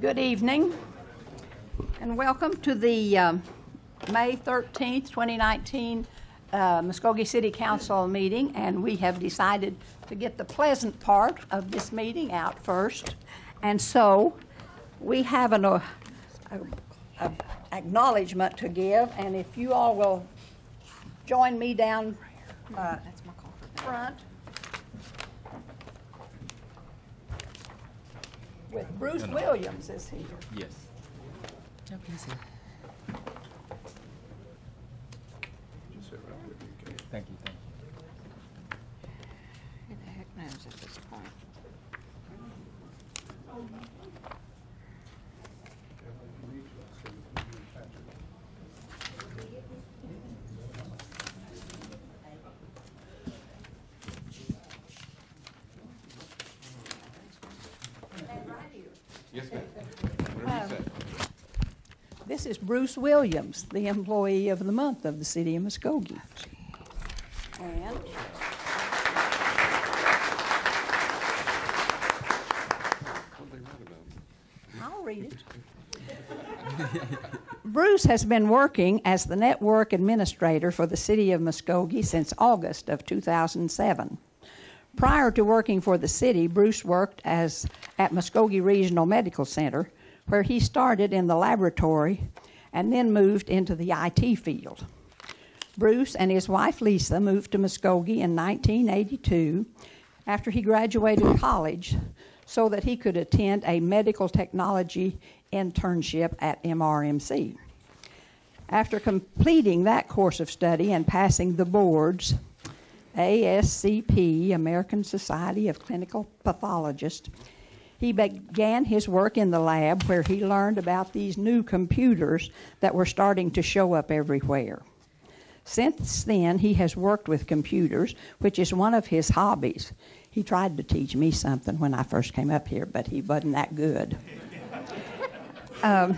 Good evening, and welcome to the um, May 13th, 2019 uh, Muskogee City Council meeting, and we have decided to get the pleasant part of this meeting out first. And so, we have an uh, a- a acknowledgement to give, and if you all will join me down uh, front with Bruce Williams is here. Yes. Thank you, thank you. Who the heck knows at this point? Yes, ma'am. Whatever you say. This is Bruce Williams, the Employee of the Month of the City of Muskogee. And I'll read it. Bruce has been working as the network administrator for the City of Muskogee since August of 2007. Prior to working for the city, Bruce worked as at Muskogee Regional Medical Center, where he started in the laboratory and then moved into the IT field. Bruce and his wife Lisa moved to Muskogee in 1982 after he graduated college so that he could attend a medical technology internship at MRMC. After completing that course of study and passing the boards, ASCP, American Society of Clinical Pathologists, he began his work in the lab where he learned about these new computers that were starting to show up everywhere. Since then, he has worked with computers, which is one of his hobbies. He tried to teach me something when I first came up here, but he wasn't that good. Um,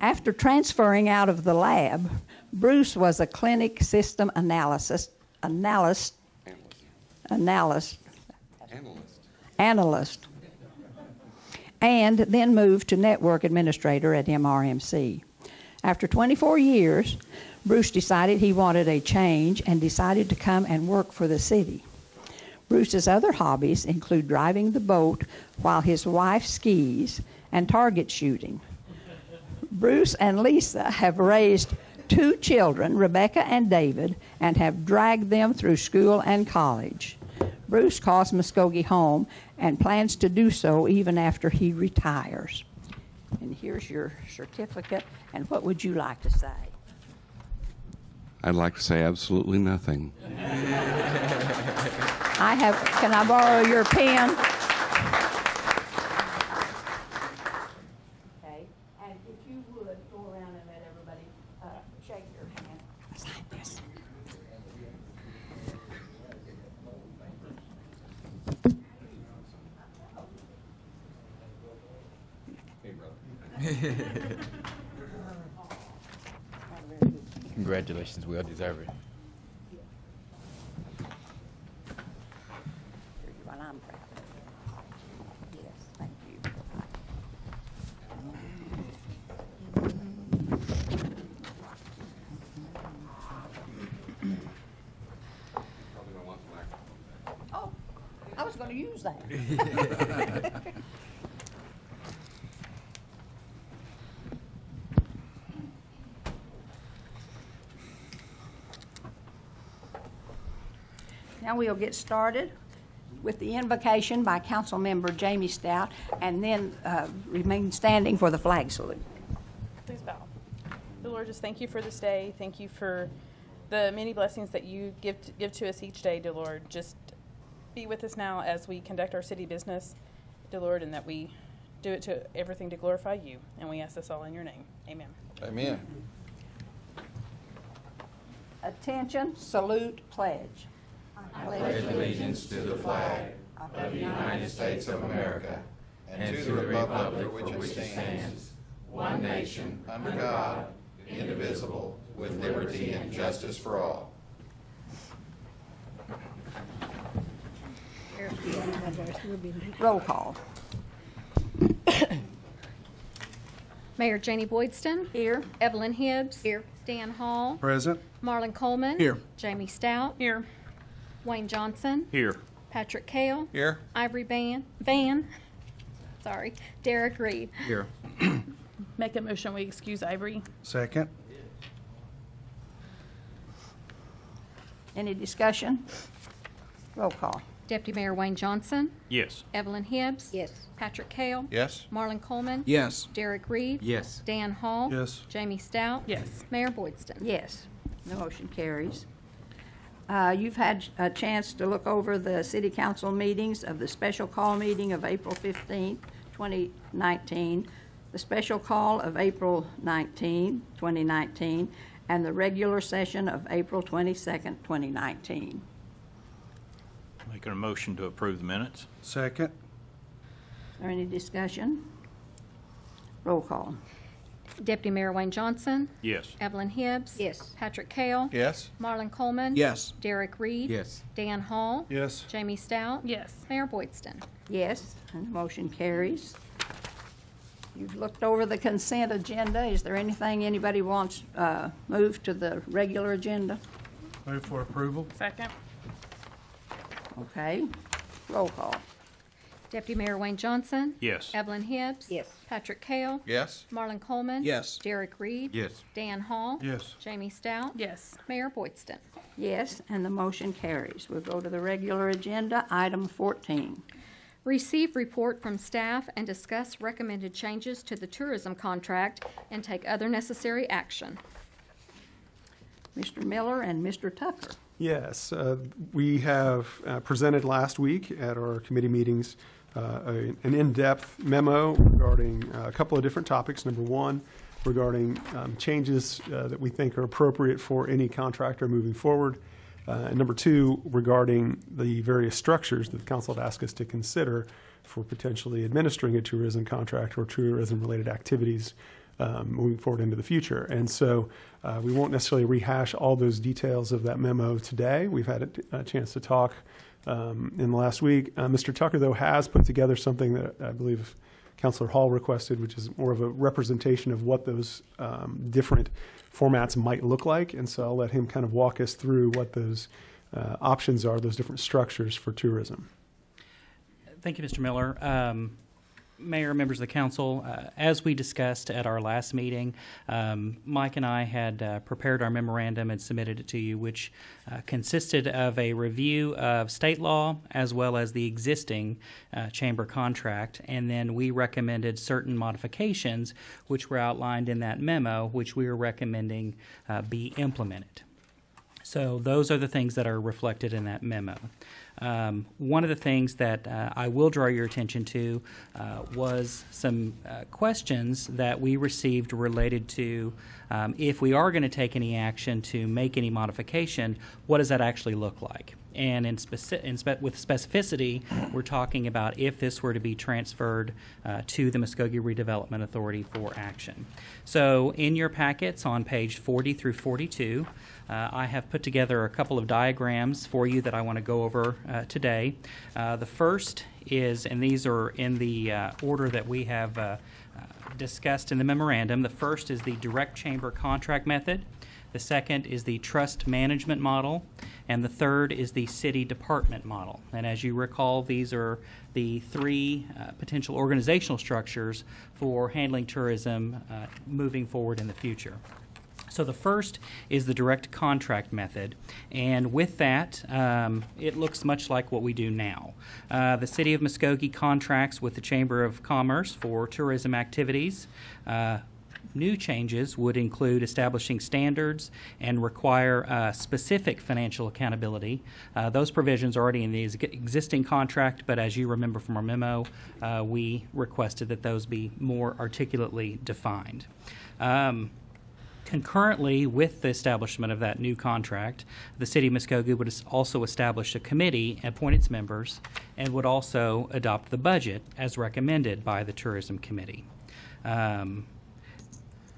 after transferring out of the lab, Bruce was a clinic system analysis, analyst, analyst, Analyst. analyst, and then moved to network administrator at MRMC. After 24 years, Bruce decided he wanted a change and decided to come and work for the city. Bruce's other hobbies include driving the boat while his wife skis and target shooting. Bruce and Lisa have raised two children, Rebecca and David, and have dragged them through school and college. Bruce calls Muskogee home and plans to do so even after he retires. And here's your certificate, and what would you like to say? I'd like to say absolutely nothing. I have, can I borrow your pen? Okay, and if you would, go around and let everybody uh, shake your hand. Sign this. Hey, brother. Congratulations, we all deserve it. Here's one I'm proud of. Yes, thank you. Oh, I was going to use that. Now we'll get started with the invocation by Council Member Jamie Stout, and then uh, remain standing for the flag salute. Please bow. The Lord, just thank you for this day. Thank you for the many blessings that you give to, give to us each day, dear Lord. Just be with us now as we conduct our city business, dear Lord, and that we do it to everything to glorify you. And we ask this all in your name. Amen. Amen. Attention, salute, pledge. Pledge allegiance to the flag of the United States of America and to the republic for which it stands, one nation, under God, indivisible, with liberty and justice for all. Roll call. Mayor Janie Boydston. Here. Evelyn Hibbs. Here. Dan Hall. Present. Marlon Coleman. Here. Jamie Stout. Here. Wayne Johnson. Here. Patrick Kale. Here. Ivory Vann. Van. Sorry. Derek Reed. Here. Make a motion, we excuse Ivory. Second. Any discussion? Roll call. Deputy Mayor Wayne Johnson. Yes. Evelyn Hibbs. Yes. Patrick Kale. Yes. Marlon Coleman. Yes. Derek Reed. Yes. Dan Hall. Yes. Jamie Stout. Yes. Mayor Boydston. Yes, the motion carries. Uh, You've had a chance to look over the city council meetings of the special call meeting of April 15, 2019, the special call of April 19, 2019, and the regular session of April 22nd, 2019. Making a motion to approve the minutes? Second. Is there any discussion? Roll call. Deputy Mayor Wayne Johnson. Yes. Evelyn Hibbs. Yes. Patrick Kale. Yes. Marlon Coleman. Yes. Derek Reed. Yes. Dan Hall. Yes. Jamie Stout. Yes. Mayor Boydston. Yes, and the motion carries. You've looked over the consent agenda. Is there anything anybody wants uh, moved to the regular agenda? Move for approval. Second. Okay, roll call. Deputy Mayor Wayne Johnson. Yes. Evelyn Hibbs. Yes. Patrick Kale. Yes. Marlon Coleman. Yes. Derek Reed. Yes. Dan Hall. Yes. Jamie Stout. Yes. Mayor Boydston. Yes, and the motion carries. We'll go to the regular agenda, item 14. Receive report from staff and discuss recommended changes to the tourism contract and take other necessary action. Mr. Miller and Mr. Tucker. Yes, uh, we have uh, presented last week at our committee meetings uh, a- an in-depth memo regarding uh, a couple of different topics. Number one, regarding um, changes uh, that we think are appropriate for any contractor moving forward. Uh, And number two, regarding the various structures that the council had asked us to consider for potentially administering a tourism contract or tourism-related activities um, moving forward into the future. And so uh, we won't necessarily rehash all those details of that memo today. We've had a, a chance to talk um, in the last week. Uh, Mr. Tucker, though, has put together something that I believe Councilor Hall requested, which is more of a representation of what those um, different formats might look like. And so I'll let him kind of walk us through what those uh, options are, those different structures for tourism. Thank you, Mr. Miller. Um, Mayor, members of the council, uh, as we discussed at our last meeting, um, Mike and I had uh, prepared our memorandum and submitted it to you, which uh, consisted of a review of state law as well as the existing uh, chamber contract. And then we recommended certain modifications, which were outlined in that memo, which we are recommending uh, be implemented. So those are the things that are reflected in that memo. Um, one of the things that uh, I will draw your attention to uh, was some uh, questions that we received related to um, if we are going to take any action to make any modification, what does that actually look like? And in speci- in spe- with specificity, we're talking about if this were to be transferred uh, to the Muskogee Redevelopment Authority for action. So, in your packets on page 40 through 42, uh, I have put together a couple of diagrams for you that I want to go over uh, today. Uh, the first is, and these are in the uh, order that we have uh, uh, discussed in the memorandum. The first is the direct chamber contract method. The second is the trust management model, and the third is the city department model. And as you recall, these are the three uh, potential organizational structures for handling tourism uh, moving forward in the future. So the first is the direct contract method, and with that, um, it looks much like what we do now. Uh, the City of Muskogee contracts with the Chamber of Commerce for tourism activities. Uh, New changes would include establishing standards and require uh, specific financial accountability. Uh, those provisions are already in the ex- existing contract, but as you remember from our memo, uh, we requested that those be more articulately defined. Um, Concurrently with the establishment of that new contract, the City of Muskogee would also establish a committee, appoint its members, and would also adopt the budget as recommended by the Tourism Committee. Um,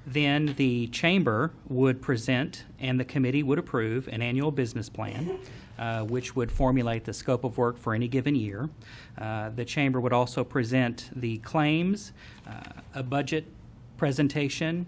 then the chamber would present and the committee would approve an annual business plan. uh, which would formulate the scope of work for any given year. Uh, The Chamber would also present the claims, uh, a budget presentation,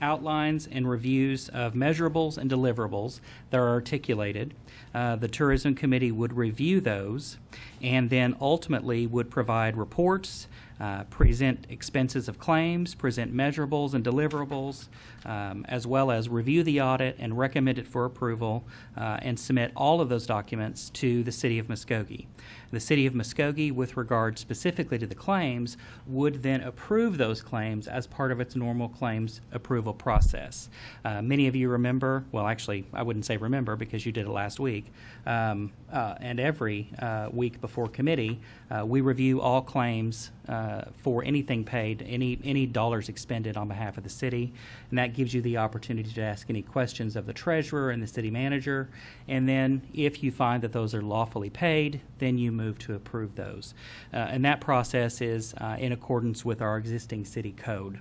outlines and reviews of measurables and deliverables that are articulated. Uh, the Tourism Committee would review those and then ultimately would provide reports, uh, present expenses of claims, present measurables and deliverables, um, as well as review the audit and recommend it for approval uh, and submit all of those documents to the City of Muskogee. The City of Muskogee, with regard specifically to the claims, would then approve those claims as part of its normal claims approval process. Uh, many of you remember, well, actually, I wouldn't say remember because you did it last week, um, uh, and every uh, week before committee, uh, we review all claims uh, for anything paid, any, any dollars expended on behalf of the city, and that gives you the opportunity to ask any questions of the treasurer and the city manager. And then, if you find that those are lawfully paid, then you move to approve those. Uh, and that process is uh, in accordance with our existing city code.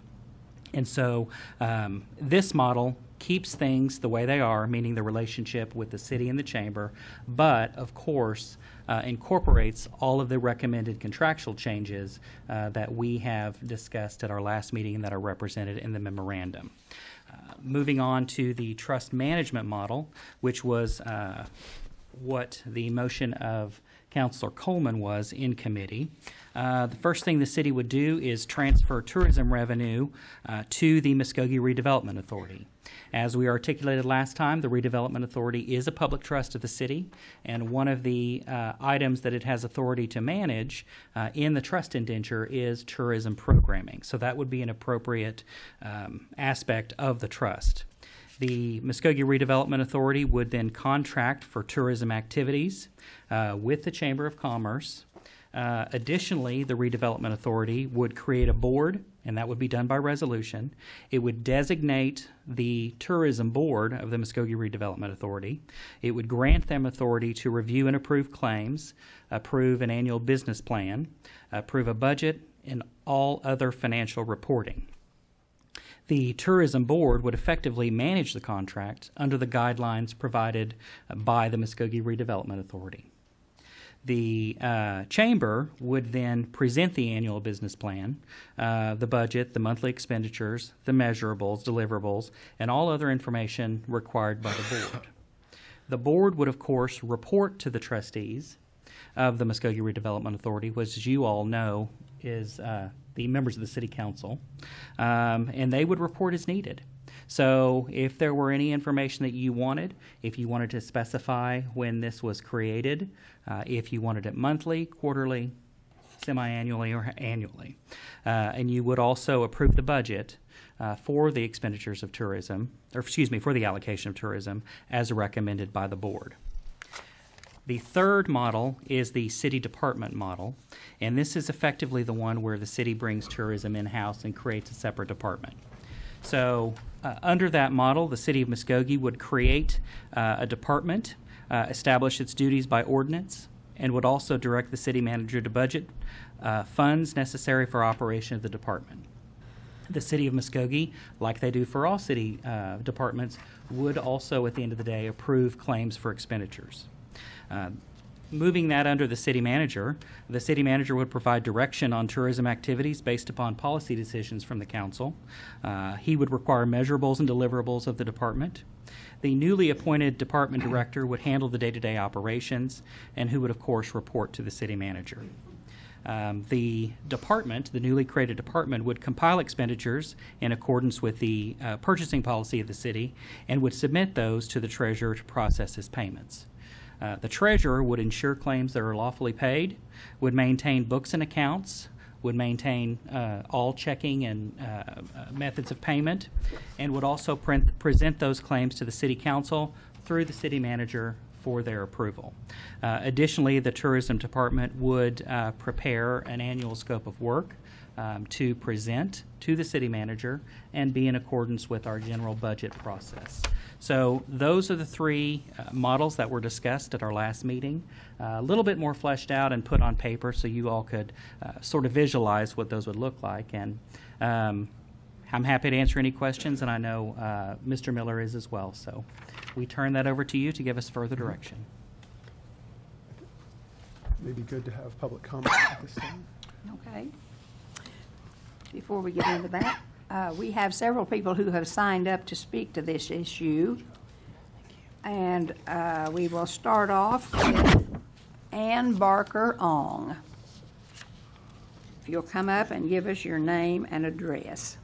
And so um, this model keeps things the way they are, meaning the relationship with the city and the chamber, but of course uh, incorporates all of the recommended contractual changes uh, that we have discussed at our last meeting and that are represented in the memorandum. Uh, moving on to the trust management model, which was uh, what the motion of Councilor Coleman was in committee. Uh, the first thing the city would do is transfer tourism revenue uh, to the Muskogee Redevelopment Authority. As we articulated last time, the Redevelopment Authority is a public trust of the city, and one of the uh, items that it has authority to manage uh, in the trust indenture is tourism programming. So that would be an appropriate um, aspect of the trust. The Muskogee Redevelopment Authority would then contract for tourism activities uh, with the Chamber of Commerce. Uh, additionally, the Redevelopment Authority would create a board, and that would be done by resolution. It would designate the Tourism Board of the Muskogee Redevelopment Authority. It would grant them authority to review and approve claims, approve an annual business plan, approve a budget, and all other financial reporting the tourism board would effectively manage the contract under the guidelines provided by the Muskogee Redevelopment Authority. The uh, chamber would then present the annual business plan, uh, the budget, the monthly expenditures, the measurables, deliverables, and all other information required by the board. The board would, of course, report to the trustees of the Muskogee Redevelopment Authority, which, as you all know, is uh, the members of the city council, um, and they would report as needed. So, if there were any information that you wanted, if you wanted to specify when this was created, uh, if you wanted it monthly, quarterly, semi-annually, or annually, uh, and you would also approve the budget uh, for the expenditures of tourism, or excuse me, for the allocation of tourism as recommended by the board. The third model is the city department model, and this is effectively the one where the city brings tourism in house and creates a separate department. So, uh, under that model, the city of Muskogee would create uh, a department, uh, establish its duties by ordinance, and would also direct the city manager to budget uh, funds necessary for operation of the department. The city of Muskogee, like they do for all city uh, departments, would also, at the end of the day, approve claims for expenditures. Uh, moving that under the city manager, the city manager would provide direction on tourism activities based upon policy decisions from the council. Uh, he would require measurables and deliverables of the department. The newly appointed department director would handle the day to day operations and who would, of course, report to the city manager. Um, the department, the newly created department, would compile expenditures in accordance with the uh, purchasing policy of the city and would submit those to the treasurer to process his payments. Uh, the treasurer would ensure claims that are lawfully paid, would maintain books and accounts, would maintain uh, all checking and uh, uh methods of payment, and would also print, present those claims to the city council through the city manager for their approval. Uh, additionally, the tourism department would uh, prepare an annual scope of work um, to present to the city manager and be in accordance with our general budget process. So those are the three uh, models that were discussed at our last meeting. Uh, a little bit more fleshed out and put on paper so you all could uh, sort of visualize what those would look like. And um, I'm happy to answer any questions, and I know uh, Mr. Miller is as well. So we turn that over to you to give us further direction. maybe good to have public comment at this time. Okay. Before we get into that, uh, we have several people who have signed up to speak to this issue. And uh, we will start off with Ann Barker Ong. If you'll come up and give us your name and address.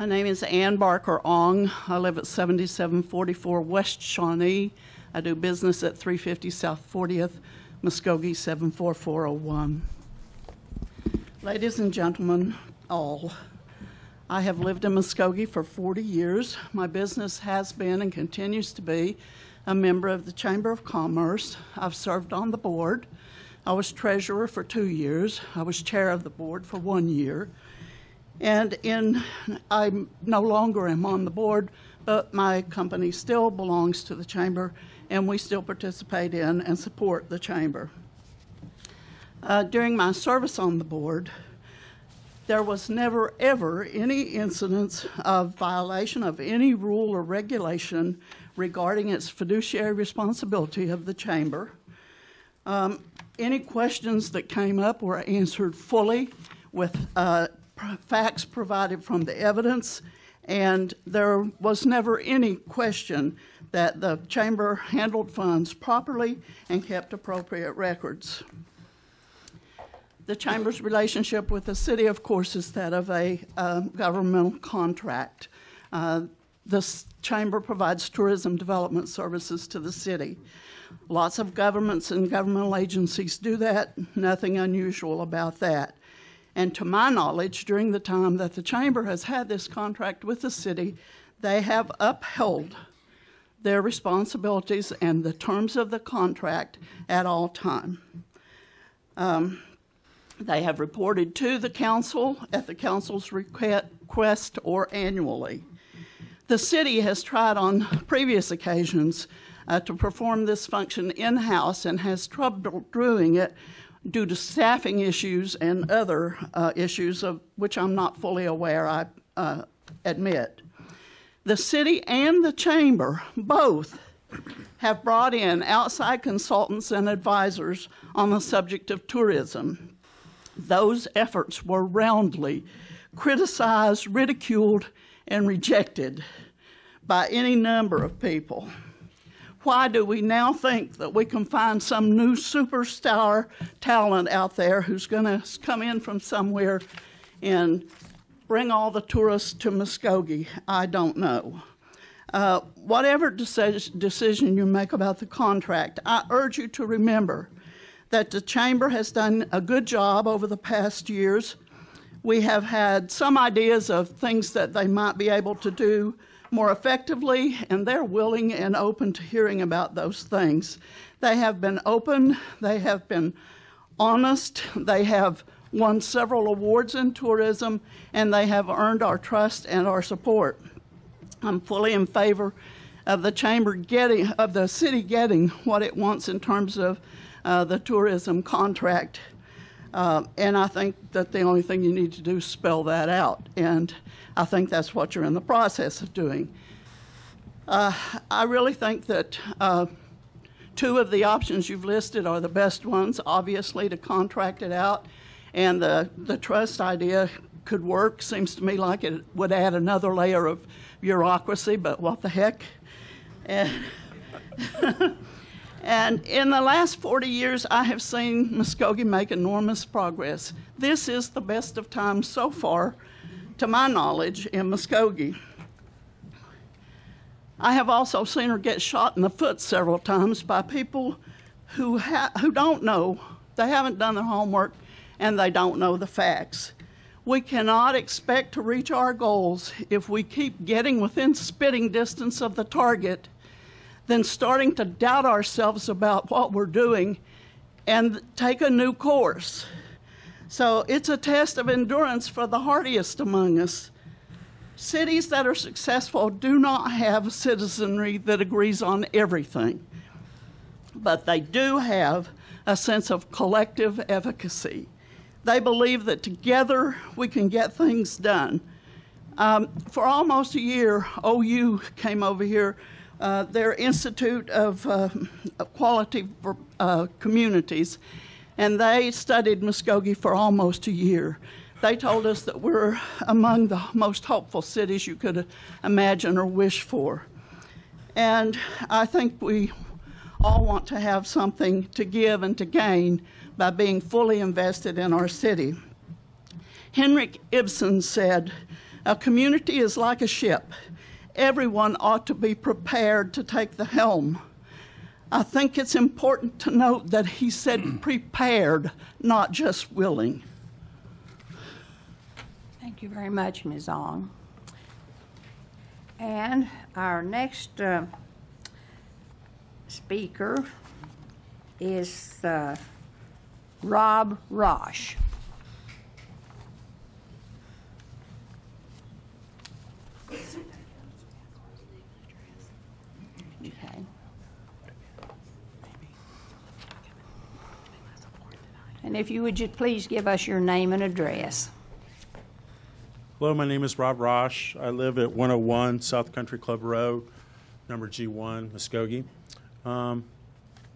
My name is Ann Barker Ong. I live at 7744 West Shawnee. I do business at 350 South 40th, Muskogee 74401. Ladies and gentlemen, all, I have lived in Muskogee for 40 years. My business has been and continues to be a member of the Chamber of Commerce. I've served on the board. I was treasurer for two years. I was chair of the board for one year. And in, I no longer am on the board, but my company still belongs to the chamber, and we still participate in and support the chamber. Uh, during my service on the board, there was never, ever any incidents of violation of any rule or regulation regarding its fiduciary responsibility of the chamber. Um, any questions that came up were answered fully with uh, facts provided from the evidence, and there was never any question that the chamber handled funds properly and kept appropriate records. The chamber's relationship with the city, of course, is that of a uh, governmental contract. Uh, this chamber provides tourism development services to the city. Lots of governments and governmental agencies do that, nothing unusual about that. And to my knowledge, during the time that the chamber has had this contract with the city, they have upheld their responsibilities and the terms of the contract at all time. Um, they have reported to the council at the council's request or annually. The city has tried on previous occasions uh, to perform this function in house and has trouble doing it due to staffing issues and other uh, issues of which I'm not fully aware, I uh, admit. The city and the chamber both have brought in outside consultants and advisors on the subject of tourism. Those efforts were roundly criticized, ridiculed, and rejected by any number of people. Why do we now think that we can find some new superstar talent out there who's going to come in from somewhere and bring all the tourists to Muskogee? I don't know. Uh, whatever deci- decision you make about the contract, I urge you to remember that the Chamber has done a good job over the past years. We have had some ideas of things that they might be able to do more effectively, and they're willing and open to hearing about those things. They have been open, they have been honest, they have won several awards in tourism, and they have earned our trust and our support. I'm fully in favor of the chamber getting, of the city getting what it wants in terms of uh, the tourism contract. Uh, and I think that the only thing you need to do is spell that out. And I think that's what you're in the process of doing. Uh, I really think that uh, two of the options you've listed are the best ones, obviously, to contract it out. And the, the trust idea could work. Seems to me like it would add another layer of bureaucracy, but what the heck? And, and in the last 40 years, I have seen Muskogee make enormous progress. This is the best of times so far to my knowledge, in Muskogee. I have also seen her get shot in the foot several times by people who, ha- who don't know, they haven't done their homework, and they don't know the facts. We cannot expect to reach our goals if we keep getting within spitting distance of the target, then starting to doubt ourselves about what we're doing and take a new course. So it's a test of endurance for the hardiest among us. Cities that are successful do not have a citizenry that agrees on everything, but they do have a sense of collective efficacy. They believe that together we can get things done. Um, for almost a year, OU came over here, uh, their Institute of uh, Quality uh, Communities, and they studied Muskogee for almost a year. They told us that we're among the most hopeful cities you could imagine or wish for. And I think we all want to have something to give and to gain by being fully invested in our city. Henrik Ibsen said, A community is like a ship. Everyone ought to be prepared to take the helm. I think it's important to note that he said prepared, not just willing. Thank you very much, Ms. Ong. And our next uh, speaker is uh, Rob Rosh. And if you would just please give us your name and address. Hello, my name is Rob Rosh. I live at 101 South Country Club Road, number G1, Muskogee. Um,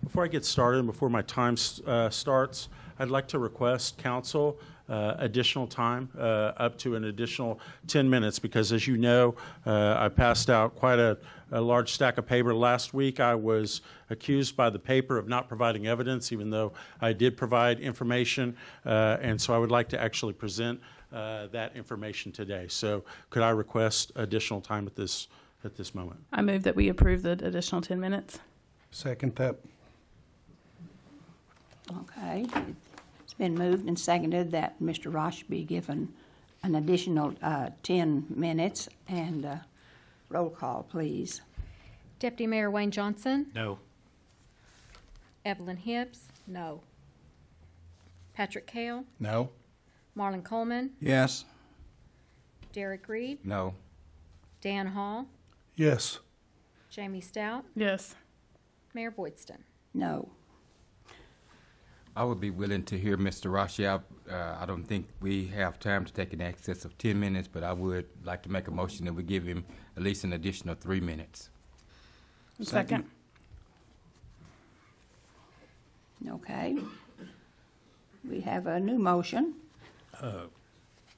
before I get started and before my time uh, starts, I'd like to request council uh, additional time, uh, up to an additional 10 minutes, because as you know, uh, I passed out quite a, a large stack of paper. Last week, I was accused by the paper of not providing evidence, even though I did provide information, uh, and so I would like to actually present uh, that information today. So could I request additional time at this, at this moment? I move that we approve the additional 10 minutes. Second that. Okay. It's been moved and seconded that Mr. Rosh be given an additional uh, 10 minutes. And uh, roll call, please. Deputy Mayor Wayne Johnson, No. Evelyn Hibbs. No. Patrick Kale, No? Marlon Coleman, Yes. Derek Reed, No. Dan Hall, Yes. Jamie Stout, Yes. Mayor Boydston. No. I would be willing to hear Mr. Rashi out. Uh, I don't think we have time to take an excess of 10 minutes, but I would like to make a motion that we give him at least an additional three minutes. Second. Okay. We have a new motion.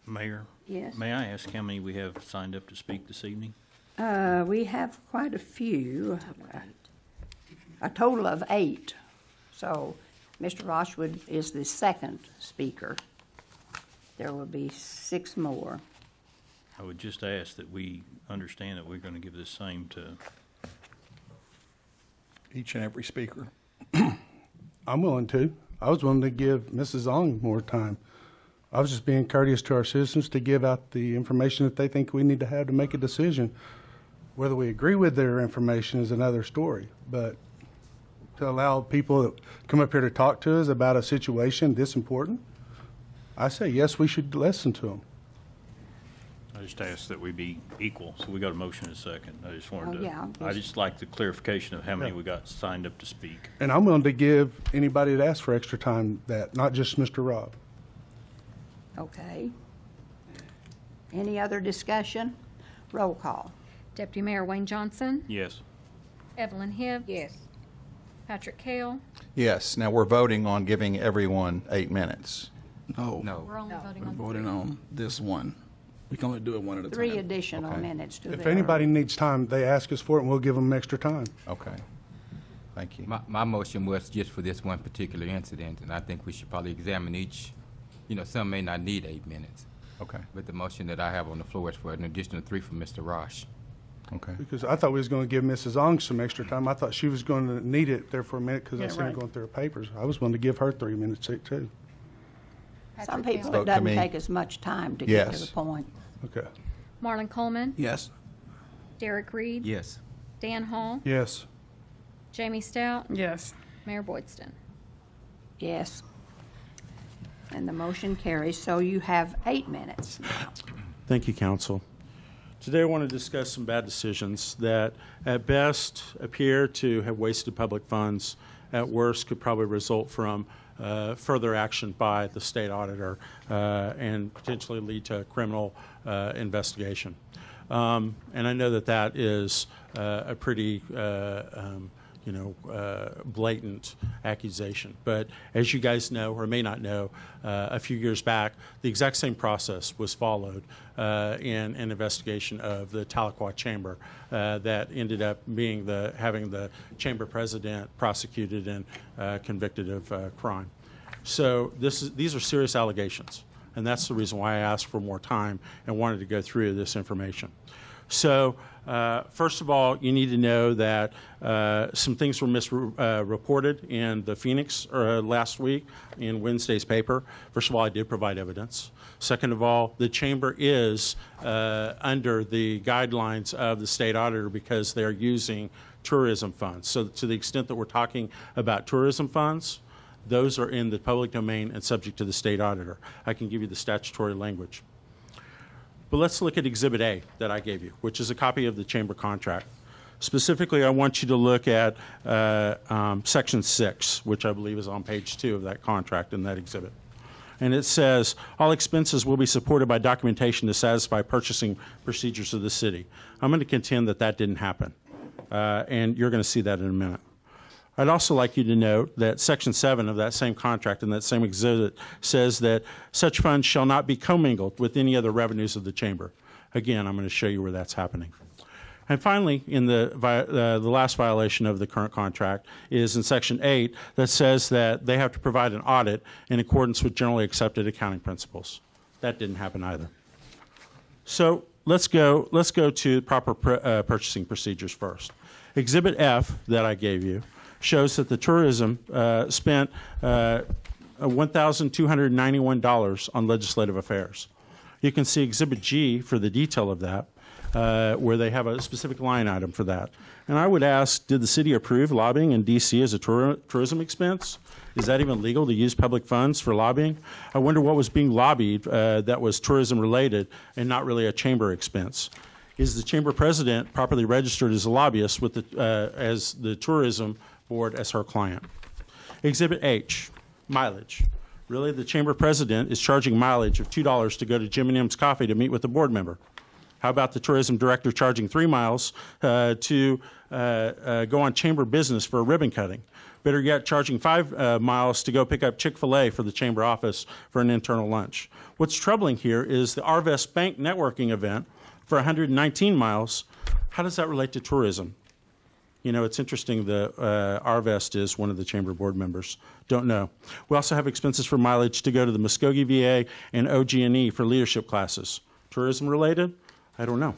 Mayor? Yes. May I ask how many we have signed up to speak this evening? Uh, we have quite a few, a total of eight. So Mr. Roshwood is the second speaker. There will be six more. I would just ask that we understand that we're going to give the same to, Each and every speaker. I'm willing to. I was willing to give Mrs. Ong more time. I was just being courteous to our citizens to give out the information that they think we need to have to make a decision. Whether we agree with their information is another story, but to allow people that come up here to talk to us about a situation this important, I say, yes, we should listen to them. I just ask that we be equal. So we got a motion and a second. I just wanted Oh, to, yeah, I just- just like the clarification of how many Yeah. we got signed up to speak. And I'm willing to give anybody that asks for extra time that, not just Mr. Rob. Okay. Any other discussion? Roll call. Deputy Mayor Wayne Johnson, Yes. Evelyn Hibbs. Yes. Patrick Kale. Yes, now we're voting on giving everyone eight minutes. No. No. We're only voting We're on. voting on this one. We can only do it one at a time. Three additional Okay. minutes to If their- anybody needs time, they ask us for it and we'll give them extra time. Okay. Thank you. My, my motion was just for this one particular incident, and I think we should probably examine each. You know, some may not need eight minutes, Okay, but the motion that I have on the floor is for an additional three from Mr. Rosh. okay. Because I thought we was going to give Mrs. Ong some extra time. I thought she was going to need it there for a minute because I Yeah, seen her right. going through her papers. I was willing to give her three minutes too. Some Patrick people, Kale. it Vote to doesn't me. take as much time to get to Yes. the point. Okay. Marlon Coleman, Yes. Derek Reed, Yes. Dan Hall, Yes. Jamie Stout, Yes. Mayor Boydston. Yes. And the motion carries, so you have eight minutes. Thank you, council. Today, I want to discuss some bad decisions that at best appear to have wasted public funds, at worst could probably result from uh, further action by the state auditor uh, and potentially lead to a criminal uh, investigation. Um, and I know that that is uh, a pretty, um, you know, uh, blatant accusation. But as you guys know, or may not know, uh, a few years back, the exact same process was followed uh, in an investigation of the Tahlequah Chamber uh, that ended up being the having the chamber president prosecuted and uh, convicted of uh, crime. So this is, these are serious allegations, and that's the reason why I asked for more time and wanted to go through this information. So, uh, first of all, you need to know that uh, some things were misreported in the Phoenix uh, last week in Wednesday's paper. First of all, I did provide evidence. Second of all, the chamber is uh, under the guidelines of the state auditor because they're using tourism funds. So, to the extent that we're talking about tourism funds, those are in the public domain and subject to the state auditor. I can give you the statutory language. But let's look at Exhibit A that I gave you, which is a copy of the chamber contract. Specifically, I want you to look at uh, um, Section 6, which I believe is on page 2 of that contract in that exhibit. And it says, all expenses will be supported by documentation to satisfy purchasing procedures of the city. I'm going to contend that that didn't happen. Uh, and you're going to see that in a minute. I'd also like you to note that Section 7 of that same contract and that same exhibit says that such funds shall not be commingled with any other revenues of the chamber. Again, I'm going to show you where that's happening. And finally, in the, uh, the last violation of the current contract is in Section 8 that says that they have to provide an audit in accordance with generally accepted accounting principles. That didn't happen either. So let's go, let's go to proper pr- uh, purchasing procedures first. Exhibit F that I gave you shows that the tourism uh, spent uh, $1,291 on legislative affairs. You can see Exhibit G for the detail of that, uh, where they have a specific line item for that. And I would ask, did the city approve lobbying in D.C. as a tour- tourism expense? Is that even legal to use public funds for lobbying? I wonder what was being lobbied uh, that was tourism related and not really a chamber expense. Is the chamber president properly registered as a lobbyist with the, uh, as the tourism board as her client? Exhibit H, mileage. Really, the chamber president is charging mileage of $2 to go to Jim and M's Coffee to meet with a board member. How about the tourism director charging three miles uh, to uh, uh, go on chamber business for a ribbon cutting? Better yet, charging five uh, miles to go pick up Chick fil A for the chamber office for an internal lunch. What's troubling here is the Arvest Bank networking event for 119 miles. How does that relate to tourism? You know, it's interesting. The uh, Arvest is one of the chamber board members. Don't know. We also have expenses for mileage to go to the Muskogee VA and OG&E for leadership classes. Tourism related? I don't know.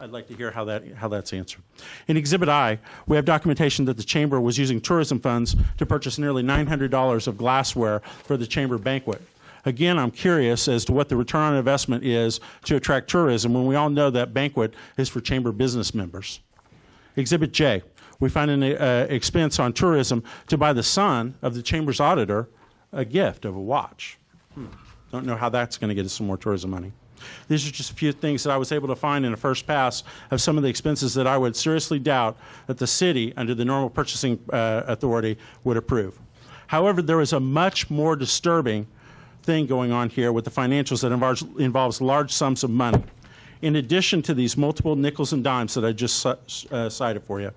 I'd like to hear how that how that's answered. In Exhibit I, we have documentation that the chamber was using tourism funds to purchase nearly $900 of glassware for the chamber banquet. Again, I'm curious as to what the return on investment is to attract tourism when we all know that banquet is for chamber business members. Exhibit J, we find an uh, expense on tourism to buy the son of the chamber's auditor a gift of a watch. Hmm. Don't know how that's going to get us some more tourism money. These are just a few things that I was able to find in a first pass of some of the expenses that I would seriously doubt that the city, under the normal purchasing uh, authority, would approve. However, there is a much more disturbing thing going on here with the financials that involves, involves large sums of money. In addition to these multiple nickels and dimes that I just uh, cited for you,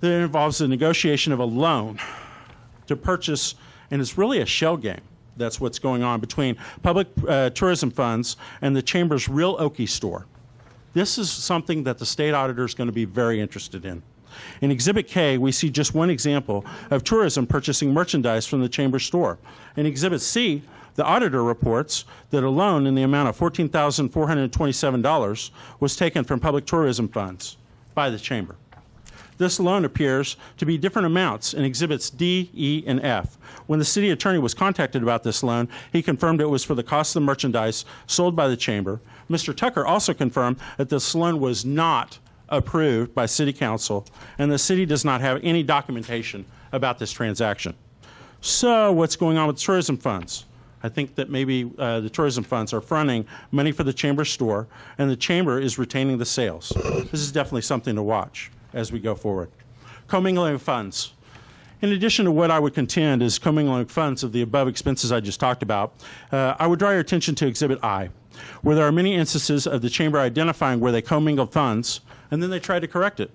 that involves the negotiation of a loan to purchase, and it's really a shell game that's what's going on between public uh, tourism funds and the chamber's Real Okie store. This is something that the state auditor is going to be very interested in. In Exhibit K, we see just one example of tourism purchasing merchandise from the chamber store. In Exhibit C, the auditor reports that a loan in the amount of $14,427 was taken from public tourism funds by the chamber. This loan appears to be different amounts in Exhibits D, E, and F. When the city attorney was contacted about this loan, he confirmed it was for the cost of the merchandise sold by the chamber. Mr. Tucker also confirmed that this loan was not approved by city council, and the city does not have any documentation about this transaction. So, what's going on with tourism funds? I think that maybe uh, the tourism funds are fronting money for the chamber store, and the chamber is retaining the sales. This is definitely something to watch as we go forward. Commingling funds. In addition to what I would contend is commingling funds of the above expenses I just talked about, uh, I would draw your attention to Exhibit I, where there are many instances of the Chamber identifying where they commingled funds and then they tried to correct it.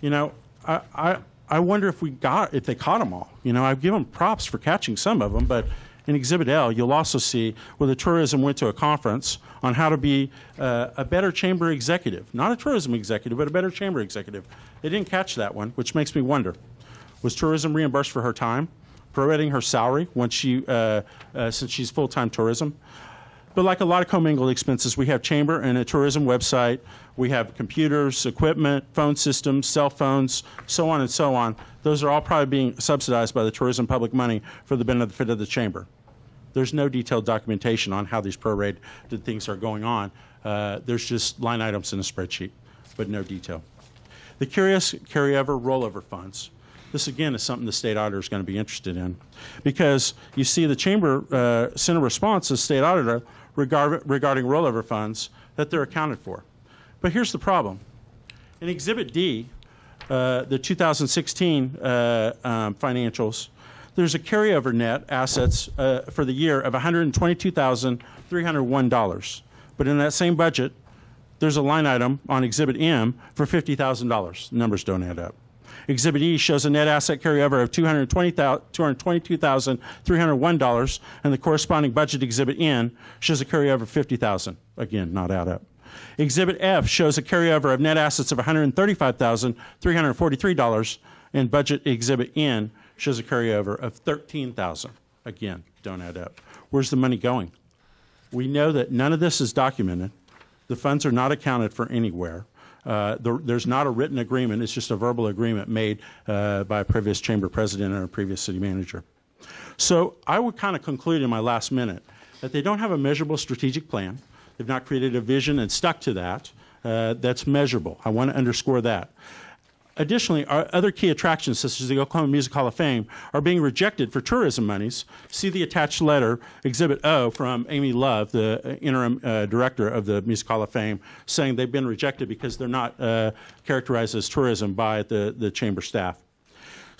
You know, I, I, I wonder if we got if they caught them all. You know, I've given props for catching some of them, but in Exhibit L, you'll also see where the tourism went to a conference on how to be uh, a better chamber executive, not a tourism executive, but a better chamber executive. They didn't catch that one, which makes me wonder: was tourism reimbursed for her time, prorating her salary once she uh, uh, since she's full time tourism? But like a lot of commingled expenses, we have chamber and a tourism website. We have computers, equipment, phone systems, cell phones, so on and so on. Those are all probably being subsidized by the tourism public money for the benefit of the chamber. There's no detailed documentation on how these prorated things are going on. Uh, there's just line items in a spreadsheet, but no detail. The curious carryover rollover funds. This again is something the state auditor is going to be interested in, because you see the chamber uh, sent a response to the state auditor regard, regarding rollover funds that they're accounted for. But here's the problem: in Exhibit D, uh, the 2016 uh, um, financials, there's a carryover net assets uh, for the year of $122,301. But in that same budget, there's a line item on Exhibit M for $50,000. Numbers don't add up. Exhibit E shows a net asset carryover of $222,301, and the corresponding budget Exhibit N shows a carryover of 50,000. Again, not add up. Exhibit F shows a carryover of net assets of $135,343, and budget Exhibit N shows a carryover of 13,000. Again, don't add up. Where's the money going? We know that none of this is documented. The funds are not accounted for anywhere. Uh, the, there's not a written agreement. It's just a verbal agreement made uh, by a previous chamber president and a previous city manager. So I would kind of conclude in my last minute that they don't have a measurable strategic plan. They've not created a vision and stuck to that. Uh, that's measurable. I want to underscore that. Additionally, our other key attractions, such as the Oklahoma Music Hall of Fame, are being rejected for tourism monies. See the attached letter, Exhibit O, from Amy Love, the interim uh, director of the Music Hall of Fame, saying they've been rejected because they're not uh, characterized as tourism by the, the chamber staff.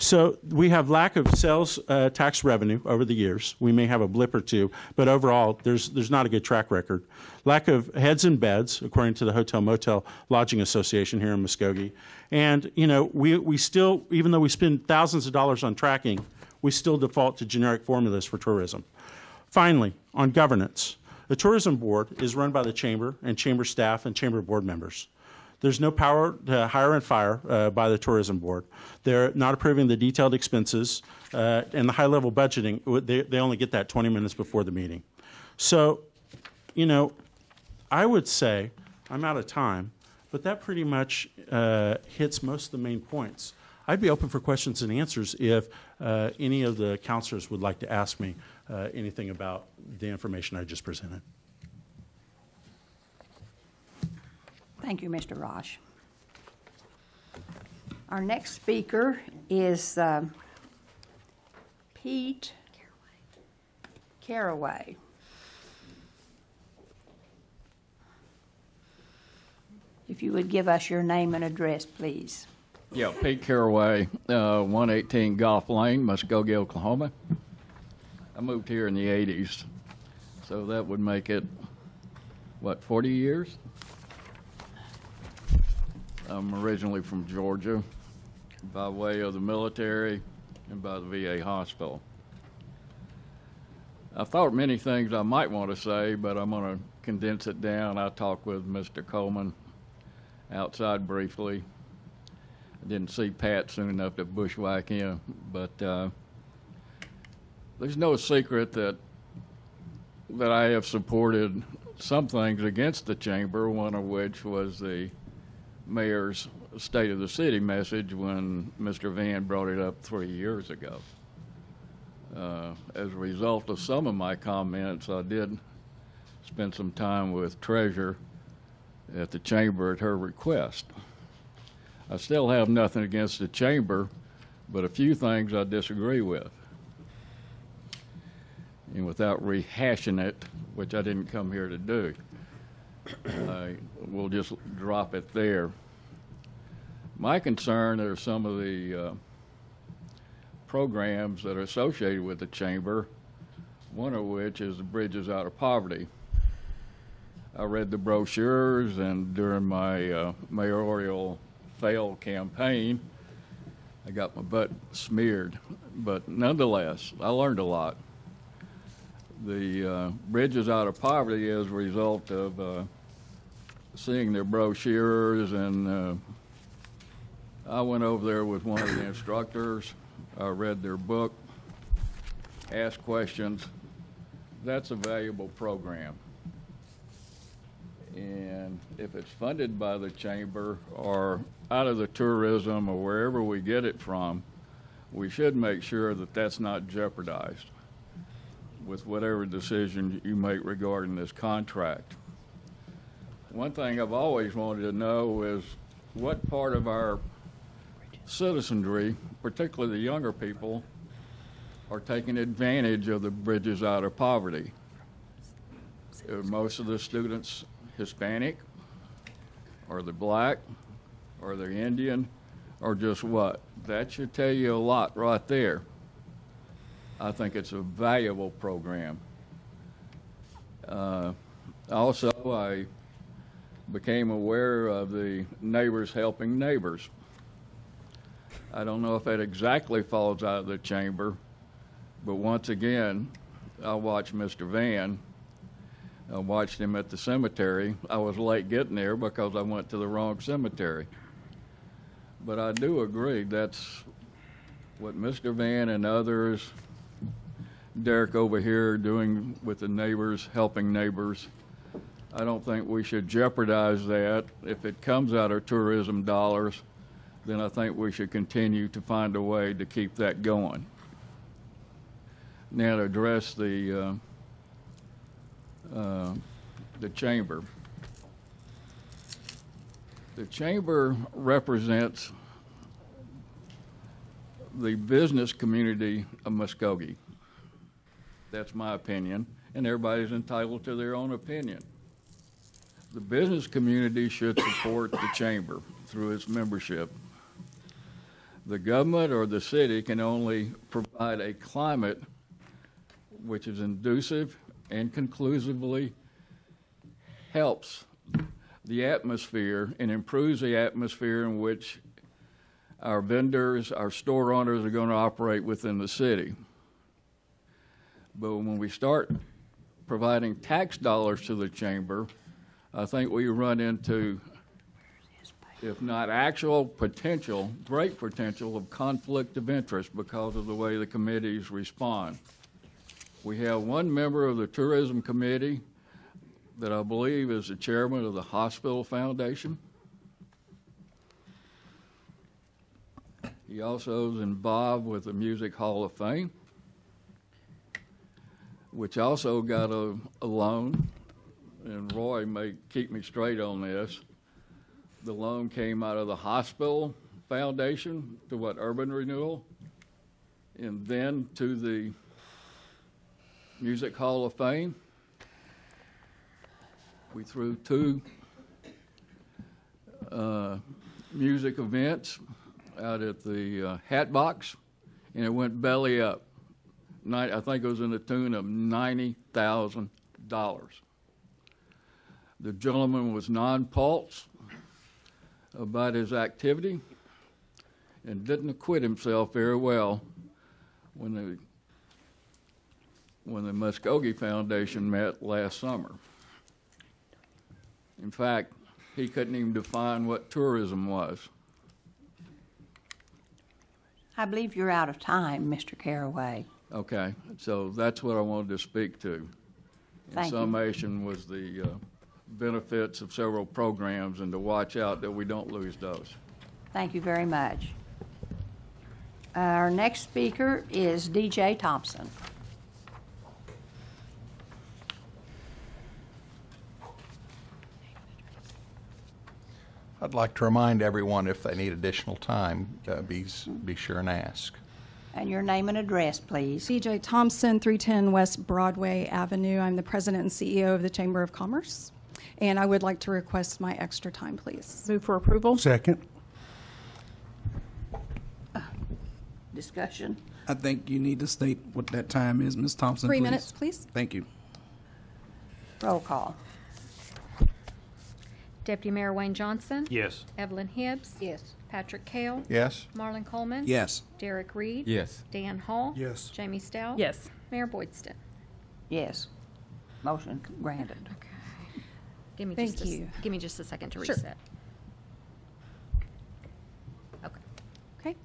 So we have lack of sales uh, tax revenue over the years. We may have a blip or two, but overall, there's there's not a good track record. Lack of heads and beds, according to the Hotel Motel Lodging Association here in Muskogee. And you know, we we still, even though we spend thousands of dollars on tracking, we still default to generic formulas for tourism. Finally, on governance, the tourism board is run by the chamber and chamber staff and chamber board members. There's no power to hire and fire uh, by the tourism board. They're not approving the detailed expenses uh, and the high level budgeting. They, they only get that 20 minutes before the meeting. So, you know, I would say I'm out of time, but that pretty much uh, hits most of the main points. I'd be open for questions and answers if uh, any of the counselors would like to ask me uh, anything about the information I just presented. Thank you, Mr. Raj. Our next speaker is um, Pete Caraway. If you would give us your name and address, please. Yeah, Pete Caraway, uh, 118 Golf Lane, Muskogee, Oklahoma. I moved here in the 80s, so that would make it, what, 40 years? I'm originally from Georgia by way of the military and by the VA hospital. I thought many things I might want to say, but I'm going to condense it down. I talked with Mr. Coleman outside briefly. I didn't see Pat soon enough to bushwhack him, but uh, there's no secret that that I have supported some things against the chamber. One of which was the mayor's State of the City message when Mr. Vann brought it up three years ago. Uh, as a result of some of my comments, I did spend some time with Treasurer at the chamber at her request. I still have nothing against the chamber, but a few things I disagree with. And without rehashing it, which I didn't come here to do, I will just drop it there. My concern are some of the uh, programs that are associated with the chamber, one of which is the Bridges Out of Poverty. I read the brochures, and during my uh, mayoral fail campaign, I got my butt smeared. But nonetheless, I learned a lot. The uh, Bridges Out of Poverty is a result of uh, seeing their brochures, and uh, I went over there with one of the instructors. I read their book, asked questions. That's a valuable program. And if it's funded by the chamber or out of the tourism or wherever we get it from, we should make sure that that's not jeopardized with whatever decision you make regarding this contract. One thing I've always wanted to know is what part of our citizenry, particularly the younger people, are taking advantage of the bridges out of poverty. Are most of the students Hispanic, or the black, or the Indian, or just what? That should tell you a lot right there. I think it's a valuable program. Uh, also, I became aware of the Neighbors Helping Neighbors. I don't know if that exactly falls out of the chamber, but once again, I watched Mr. Vann. I watched him at the cemetery. I was late getting there because I went to the wrong cemetery. But I do agree that's what Mr. Vann and others, Derek over here doing with the neighbors, helping neighbors. I don't think we should jeopardize that. If it comes out of tourism dollars, then I think we should continue to find a way to keep that going. Now to address the uh, uh, the chamber. The chamber represents the business community of Muskogee. That's my opinion, and everybody's entitled to their own opinion. The business community should support the chamber through its membership. The government or the city can only provide a climate which is inducive and conclusively helps the atmosphere and improves the atmosphere in which our vendors, our store owners are going to operate within the city. But when we start providing tax dollars to the chamber, I think we run into, if not actual potential, great potential of conflict of interest because of the way the committees respond. We have one member of the Tourism Committee that I believe is the chairman of the Hospital Foundation. He also is involved with the Music Hall of Fame, which also got a, a loan, and Roy may keep me straight on this. The loan came out of the Hospital Foundation to what, Urban Renewal? And then to the Music Hall of Fame. We threw two uh, music events out at the uh, Hat Box, and it went belly up. Night, I think it was in the tune of ninety thousand dollars. The gentleman was non-pulse about his activity and didn't acquit himself very well when the when the Muskogee Foundation met last summer. In fact, he couldn't even define what tourism was. I believe you're out of time, Mr. Caraway. Okay, so that's what I wanted to speak to. In Thank you. summation was the uh, benefits of several programs and to watch out that we don't lose those. Thank you very much. Our next speaker is DJ Thompson. I'd like to remind everyone if they need additional time, uh, be, be sure and ask. And your name and address, please. CJ Thompson, 310 West Broadway Avenue. I'm the president and CEO of the Chamber of Commerce, and I would like to request my extra time, please. Move for approval. Second. Discussion. I think you need to state what that time is, Ms. Thompson, Three please. minutes, please. Thank you. Roll call. Deputy Mayor Wayne Johnson. Yes. Evelyn Hibbs. Yes. Patrick Cale. Yes. Marlon Coleman. Yes. Derek Reed. Yes. Dan Hall. Yes. Jamie Stout. Yes. Mayor Boydston. Yes. Motion granted. Give me Thank just a s- you. Give me just a second to Sure. reset. Okay. Okay.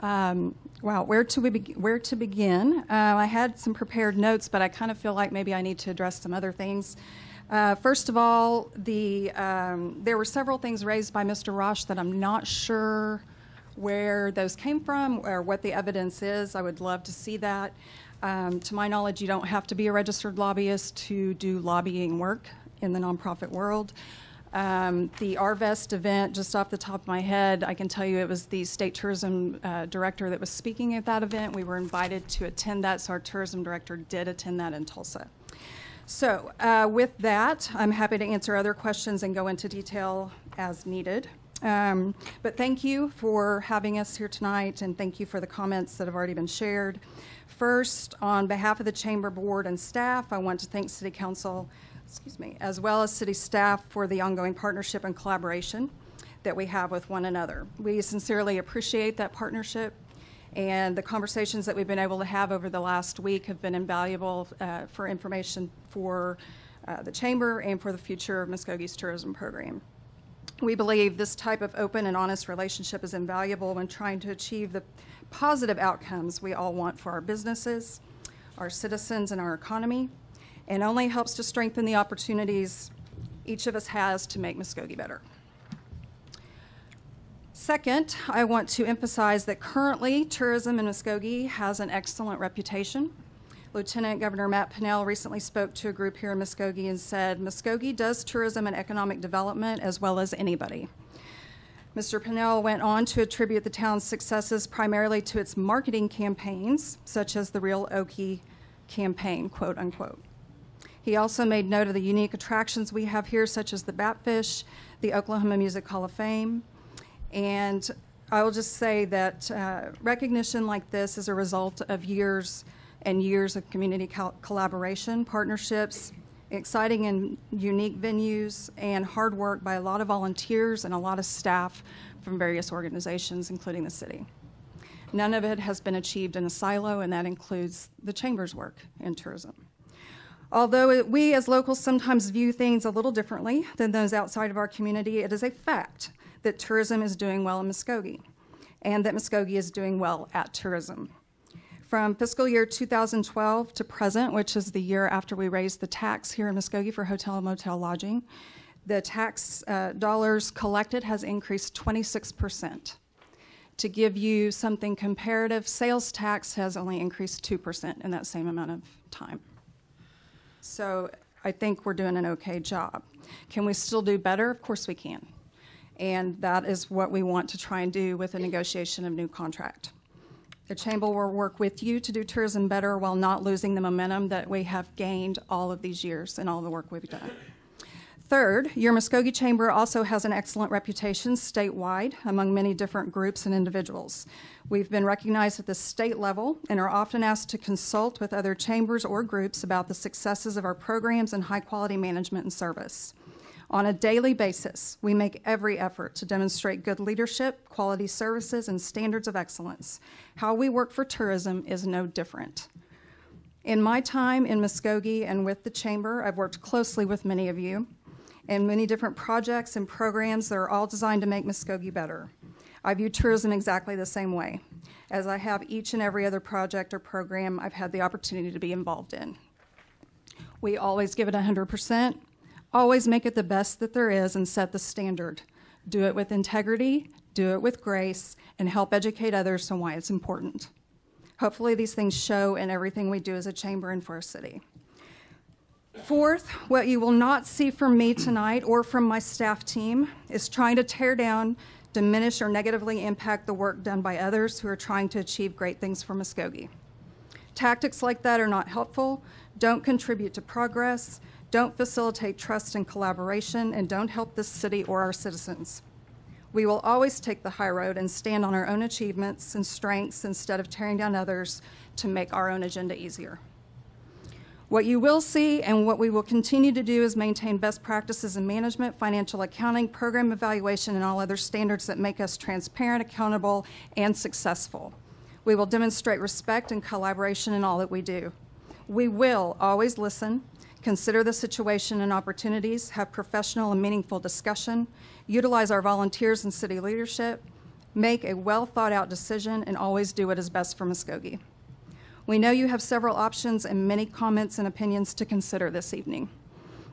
Um, wow, where to we be- where to begin? Uh, I had some prepared notes, but I kind of feel like maybe I need to address some other things. Uh, first of all, the um, there were several things raised by Mr. Rosh that I'm not sure where those came from or what the evidence is. I would love to see that. Um, to my knowledge, you don't have to be a registered lobbyist to do lobbying work in the nonprofit world. Um, the RVest event, just off the top of my head, I can tell you it was the state tourism uh, director that was speaking at that event. We were invited to attend that, so our tourism director did attend that in Tulsa. So, uh, with that, I'm happy to answer other questions and go into detail as needed. Um, but thank you for having us here tonight, and thank you for the comments that have already been shared. First, on behalf of the Chamber Board and staff, I want to thank City Council, excuse me, as well as City staff for the ongoing partnership and collaboration that we have with one another. We sincerely appreciate that partnership, and the conversations that we've been able to have over the last week have been invaluable uh, for information for uh, the Chamber and for the future of Muskogee's tourism program. We believe this type of open and honest relationship is invaluable when trying to achieve the positive outcomes we all want for our businesses, our citizens, and our economy, and only helps to strengthen the opportunities each of us has to make Muskogee better. Second, I want to emphasize that currently tourism in Muskogee has an excellent reputation. Lieutenant Governor Matt Pinnell recently spoke to a group here in Muskogee and said, Muskogee does tourism and economic development as well as anybody. Mr. Pinnell went on to attribute the town's successes primarily to its marketing campaigns, such as the Real Okie campaign, quote unquote. He also made note of the unique attractions we have here, such as the Batfish, the Oklahoma Music Hall of Fame, and I will just say that uh, recognition like this is a result of years and years of community col- collaboration, partnerships, exciting and unique venues, and hard work by a lot of volunteers and a lot of staff from various organizations, including the city. None of it has been achieved in a silo, and that includes the Chamber's work in tourism. Although we as locals sometimes view things a little differently than those outside of our community, it is a fact that tourism is doing well in Muskogee and that Muskogee is doing well at tourism. From fiscal year 2012 to present, which is the year after we raised the tax here in Muskogee for hotel and motel lodging, the tax uh, dollars collected has increased 26%. To give you something comparative, sales tax has only increased 2% in that same amount of time. So I think we're doing an okay job. Can we still do better? Of course we can. And that is what we want to try and do with the negotiation of new contract. The Chamber will work with you to do tourism better while not losing the momentum that we have gained all of these years and all the work we've done. Third, your Muskogee Chamber also has an excellent reputation statewide among many different groups and individuals. We've been recognized at the state level and are often asked to consult with other chambers or groups about the successes of our programs and high quality management and service. On a daily basis, we make every effort to demonstrate good leadership, quality services, and standards of excellence. How we work for tourism is no different. In my time in Muskogee and with the Chamber, I've worked closely with many of you in many different projects and programs that are all designed to make Muskogee better. I view tourism exactly the same way, as I have each and every other project or program I've had the opportunity to be involved in. We always give it 100%, always make it the best that there is, and set the standard. Do it with integrity, do it with grace, and help educate others on why it's important. Hopefully, these things show in everything we do as a chamber and for our city. Fourth, what you will not see from me tonight or from my staff team is trying to tear down, diminish, or negatively impact the work done by others who are trying to achieve great things for Muskogee. Tactics like that are not helpful, don't contribute to progress, don't facilitate trust and collaboration, and don't help this city or our citizens. We will always take the high road and stand on our own achievements and strengths instead of tearing down others to make our own agenda easier. What you will see and what we will continue to do is maintain best practices in management, financial accounting, program evaluation, and all other standards that make us transparent, accountable, and successful. We will demonstrate respect and collaboration in all that we do. We will always listen, consider the situation and opportunities, have professional and meaningful discussion, utilize our volunteers and city leadership, make a well thought out decision, and always do what is best for Muskogee. We know you have several options and many comments and opinions to consider this evening.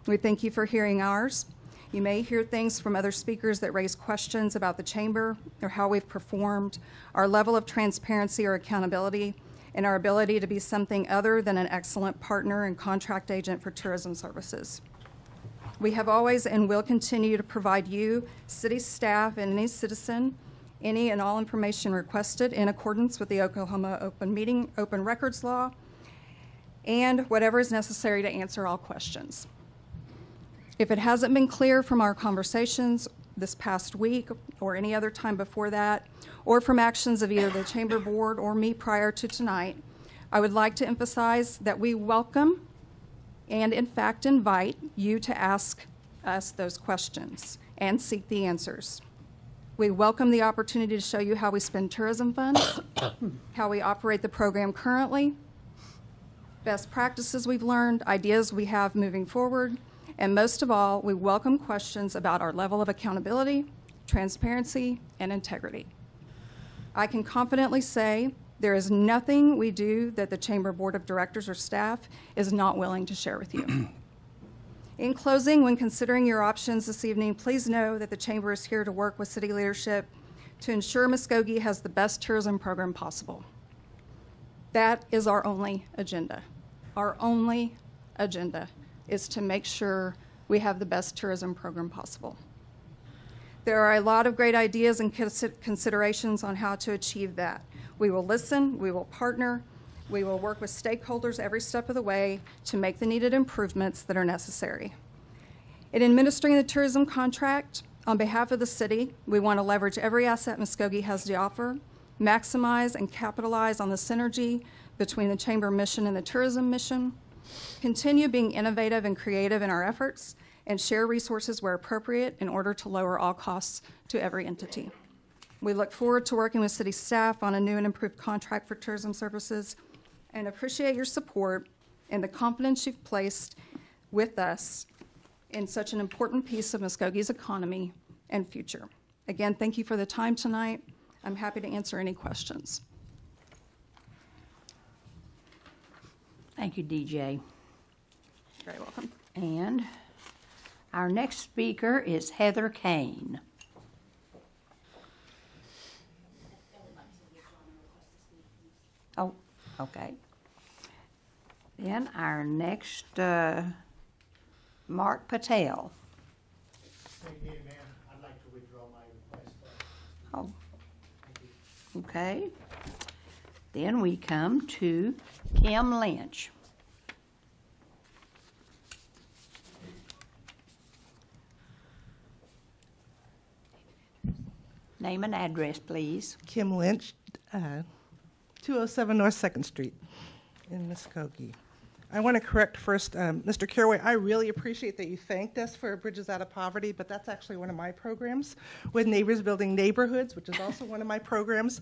We thank you for hearing ours. You may hear things from other speakers that raise questions about the chamber or how we've performed, our level of transparency or accountability, and our ability to be something other than an excellent partner and contract agent for tourism services. We have always and will continue to provide you, city staff, and any citizen any and all information requested in accordance with the Oklahoma Open Meeting, Open Records Law, and whatever is necessary to answer all questions. If it hasn't been clear from our conversations this past week or any other time before that, or from actions of either the Chamber Board or me prior to tonight, I would like to emphasize that we welcome and, in fact, invite you to ask us those questions and seek the answers. We welcome the opportunity to show you how we spend tourism funds, how we operate the program currently, best practices we've learned, ideas we have moving forward, and most of all, we welcome questions about our level of accountability, transparency, and integrity. I can confidently say there is nothing we do that the Chamber Board of Directors or staff is not willing to share with you. In closing, when considering your options this evening, please know that the Chamber is here to work with city leadership to ensure Muskogee has the best tourism program possible. That is our only agenda. Our only agenda is to make sure we have the best tourism program possible. There are a lot of great ideas and considerations on how to achieve that. We will listen, we will partner, we will work with stakeholders every step of the way to make the needed improvements that are necessary. In administering the tourism contract, on behalf of the city, we want to leverage every asset Muskogee has to offer, maximize and capitalize on the synergy between the chamber mission and the tourism mission, continue being innovative and creative in our efforts, and share resources where appropriate in order to lower all costs to every entity. We look forward to working with city staff on a new and improved contract for tourism services and appreciate your support and the confidence you've placed with us in such an important piece of Muskogee's economy and future. Again, thank you for the time tonight. I'm happy to answer any questions. Thank you, DJ. Very welcome. And our next speaker is Heather Kane. Oh, okay. Then our next, uh, Mark Patel. I'd like to withdraw my request. Oh, okay. Then we come to Kim Lynch. Name and address, please. Kim Lynch, uh, 207 North Second Street in Muskogee. I want to correct first, um, Mr. Carraway, I really appreciate that you thanked us for Bridges Out of Poverty, but that's actually one of my programs with Neighbors Building Neighborhoods, which is also one of my programs.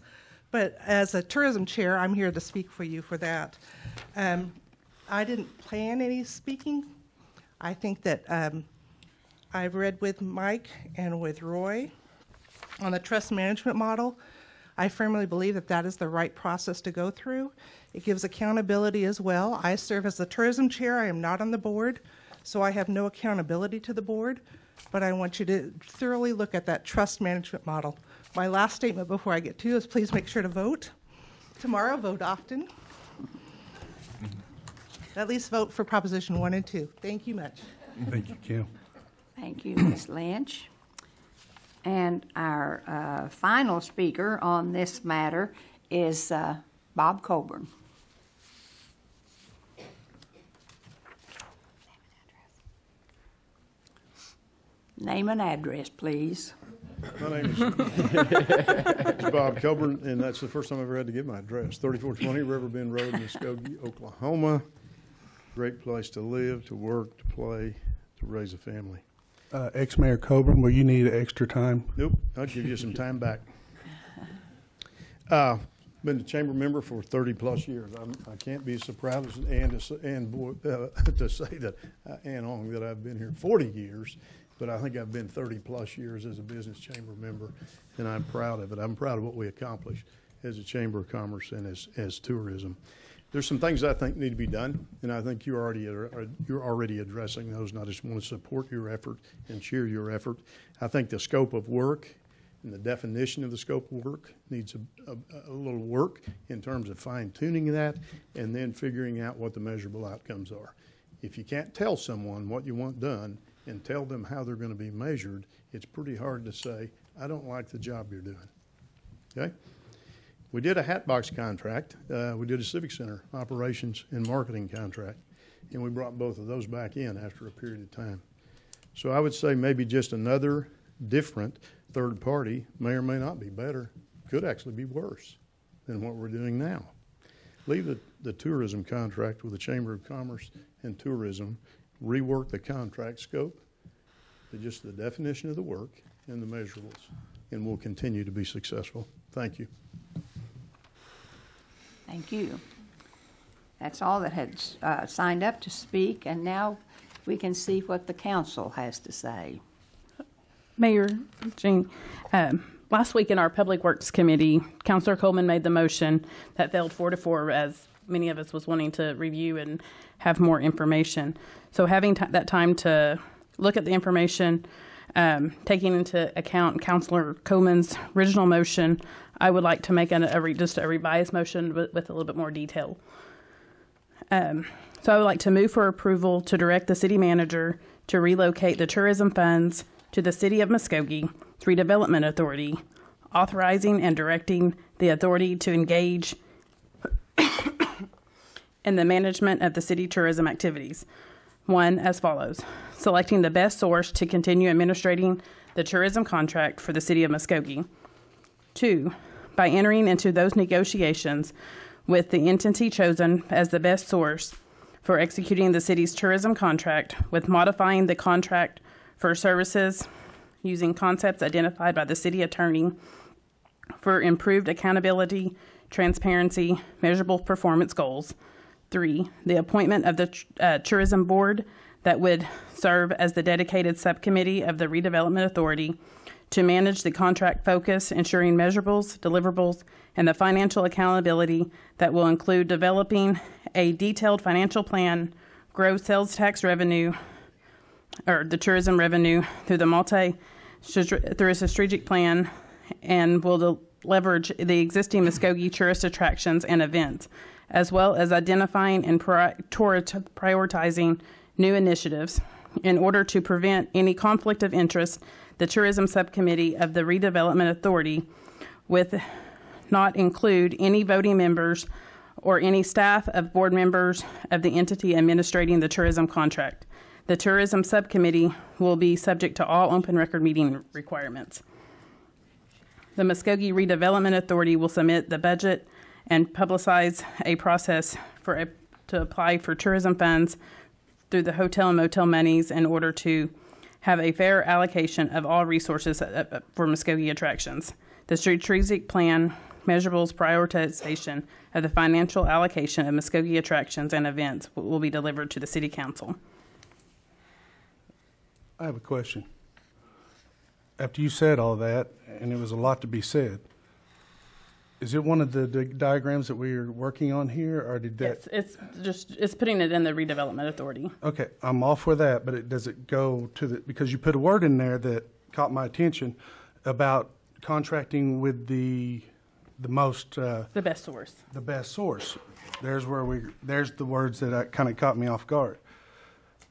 But as a tourism chair, I'm here to speak for you for that. Um, I didn't plan any speaking. I think that um, I've read with Mike and with Roy on the trust management model. I firmly believe that that is the right process to go through. It gives accountability as well. I serve as the tourism chair. I am not on the board, so I have no accountability to the board. But I want you to thoroughly look at that trust management model. My last statement before I get to is please make sure to vote. Tomorrow, vote often. At least vote for Proposition 1 and 2. Thank you much. Thank you, Kim. Thank you, Ms. Lynch. And our uh, final speaker on this matter is uh, Bob Coburn. Name and address, please. My name is it's Bob Coburn, and that's the first time I've ever had to give my address. 3420 River Bend Road, Muskogee, Oklahoma. Great place to live, to work, to play, to raise a family. Uh, Ex-Mayor Coburn, will you need extra time? Nope, I'll give you some time back. Uh, been a chamber member for 30-plus years. I'm, I can't be surprised Ann to, Boy- uh, to say that, uh, Ann Ong, that I've been here 40 years, but I think I've been 30-plus years as a business chamber member, and I'm proud of it. I'm proud of what we accomplished as a Chamber of Commerce and as, as tourism. There's some things I think need to be done, and I think you already are, are- you're already addressing those, and I just want to support your effort and cheer your effort. I think the scope of work and the definition of the scope of work needs a, a, a little work in terms of fine tuning that and then figuring out what the measurable outcomes are. If you can't tell someone what you want done and tell them how they're going to be measured, it's pretty hard to say, I don't like the job you're doing. Okay? We did a Hatbox contract. Uh, we did a Civic Center operations and marketing contract, and we brought both of those back in after a period of time. So I would say maybe just another different third party may or may not be better, could actually be worse than what we're doing now. Leave the, the tourism contract with the Chamber of Commerce and Tourism, rework the contract scope, to just the definition of the work and the measurables, and we'll continue to be successful. Thank you. Thank you. That's all that had uh, signed up to speak, and now we can see what the council has to say. Mayor Jean, um, last week in our Public Works Committee, Councilor Coleman made the motion that failed four to four as many of us was wanting to review and have more information. So having ti that time to look at the information, um, taking into account Councilor Coleman's original motion, I would like to make an, a re, just a revised motion with, with a little bit more detail. Um, so I would like to move for approval to direct the city manager to relocate the tourism funds to the City of Muskogee Redevelopment Authority, authorizing and directing the authority to engage in the management of the city tourism activities. One, as follows selecting the best source to continue administrating the tourism contract for the City of Muskogee. Two, by entering into those negotiations with the entity chosen as the best source for executing the city's tourism contract, with modifying the contract for services using concepts identified by the city attorney for improved accountability, transparency, measurable performance goals. Three, the appointment of the uh, tourism board that would serve as the dedicated subcommittee of the redevelopment authority to manage the contract focus, ensuring measurables, deliverables, and the financial accountability that will include developing a detailed financial plan, grow sales tax revenue, or the tourism revenue through the multi through a strategic plan, and will de- leverage the existing Muskogee tourist attractions and events, as well as identifying and pri- prioritizing new initiatives. In order to prevent any conflict of interest, the Tourism Subcommittee of the Redevelopment Authority with not include any voting members or any staff of board members of the entity administrating the tourism contract. The Tourism Subcommittee will be subject to all open record meeting requirements. The Muskogee Redevelopment Authority will submit the budget and publicize a process for a, to apply for tourism funds through the hotel and motel monies in order to have a fair allocation of all resources uh, uh, for Muskogee attractions. The strategic plan measurables prioritization of the financial allocation of Muskogee attractions and events will be delivered to the City Council. I have a question. After you said all that, and it was a lot to be said, is it one of the di- diagrams that we are working on here, or did that? It's, it's just it's putting it in the redevelopment authority. Okay, I'm all for that, but it, does it go to the, because you put a word in there that caught my attention about contracting with the, the most, uh, The best source. the best source. There's where we, there's the words that kind of caught me off guard.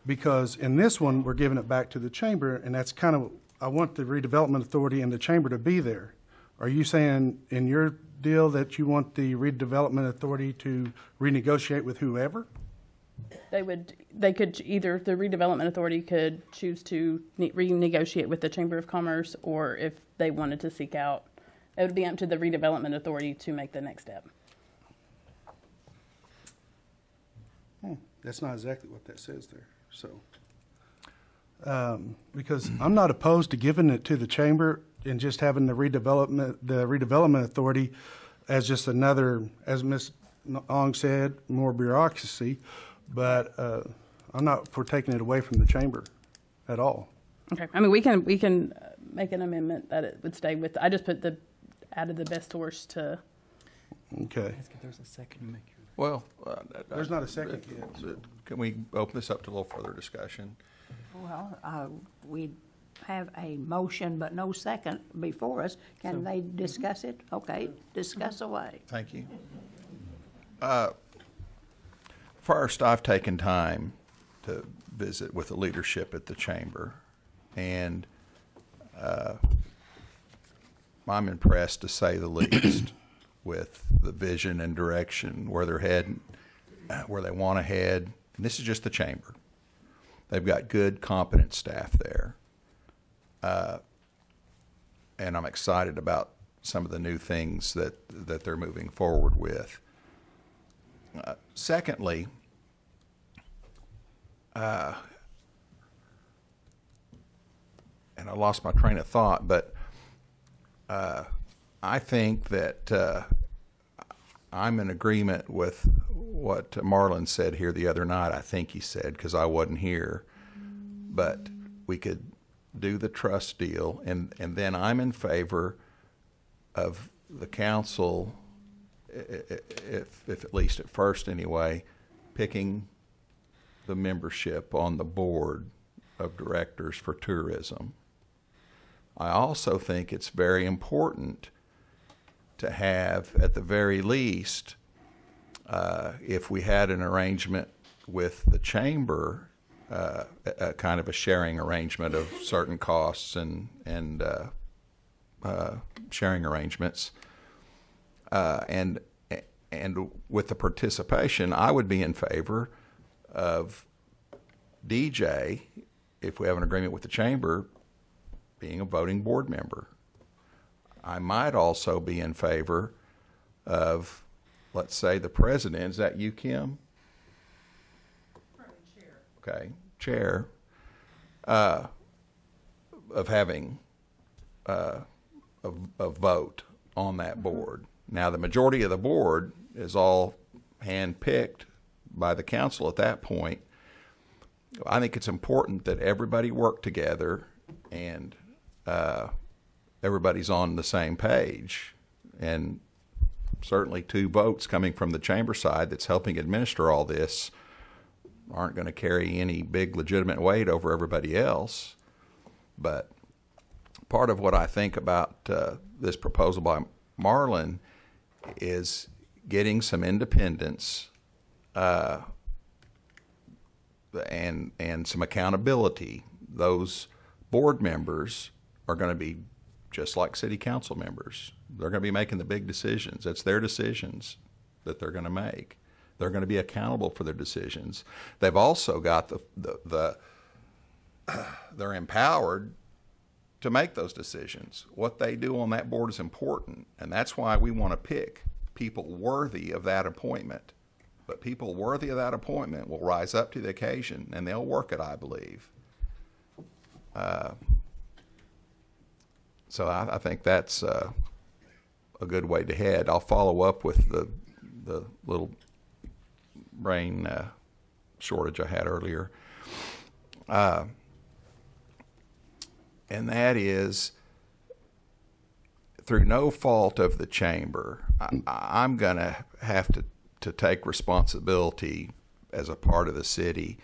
Because in this one, we're giving it back to the chamber, and that's kind of, I want the redevelopment authority and the chamber to be there. Are you saying in your deal that you want the redevelopment authority to renegotiate with whoever? they would they could either the redevelopment authority could choose to ne- renegotiate with the chamber of commerce or if they wanted to seek out it would be up to the redevelopment authority to make the next step Hmm, That's not exactly what that says there, so. Um, because I'm not opposed to giving it to the chamber and just having the redevelopment, the redevelopment authority as just another, as Ms. Ong said, more bureaucracy. But, uh, I'm not for taking it away from the chamber at all. okay i mean we can we can uh, make an amendment that it would stay with i just put the added the best horse to Okay. There's a second. to Make your Well. uh, There's not a second yet, so. Can we open this up to a little further discussion? Well, uh, we have a motion but no second before us. Can they discuss it? Okay, discuss away. Thank you. Uh, First, I've taken time to visit with the leadership at the chamber, and uh, I'm impressed, to say the least, with the vision and direction where they're heading, uh, where they want to head. And this is just the chamber. They've got good, competent staff there. Uh, and I'm excited about some of the new things that, that they're moving forward with. Uh, secondly, uh, and I lost my train of thought, but uh, I think that uh, I'm in agreement with what Marlon said here the other night. I think he said because I wasn't here, but we could do the trust deal, and and then I'm in favor of the council, if if at least at first anyway, picking the membership on the board of directors for tourism. I also think it's very important to have, at the very least, uh, if we had an arrangement with the chamber, uh, a, a kind of a sharing arrangement of certain costs and and uh, uh, sharing arrangements, uh, and and with the participation, I would be in favor of DJ, if we have an agreement with the chamber, being a voting board member. I might also be in favor of, let's say, the president. Is that you, Kim? Okay, chair. Uh, of having uh, a, a vote on that board. Now, the majority of the board is all hand-picked by the council at that point. I think it's important that everybody work together and uh, everybody's on the same page. And certainly, two votes coming from the chamber side that's helping administer all this aren't going to carry any big legitimate weight over everybody else. But part of what I think about uh, this proposal by Marlon is getting some independence uh, and and some accountability. Those board members are going to be just like city council members. They're going to be making the big decisions. It's their decisions that they're going to make. They're going to be accountable for their decisions. They've also got the the, the they're empowered to make those decisions. What they do on that board is important, and that's why we want to pick people worthy of that appointment. But people worthy of that appointment will rise up to the occasion, and they'll work it, I believe. Uh, so I, I think that's uh, a good way to head. I'll follow up with the the little brain uh, shortage I had earlier. Uh, and that is through no fault of the chamber, I, I'm going to have to, to take responsibility as a part of the city.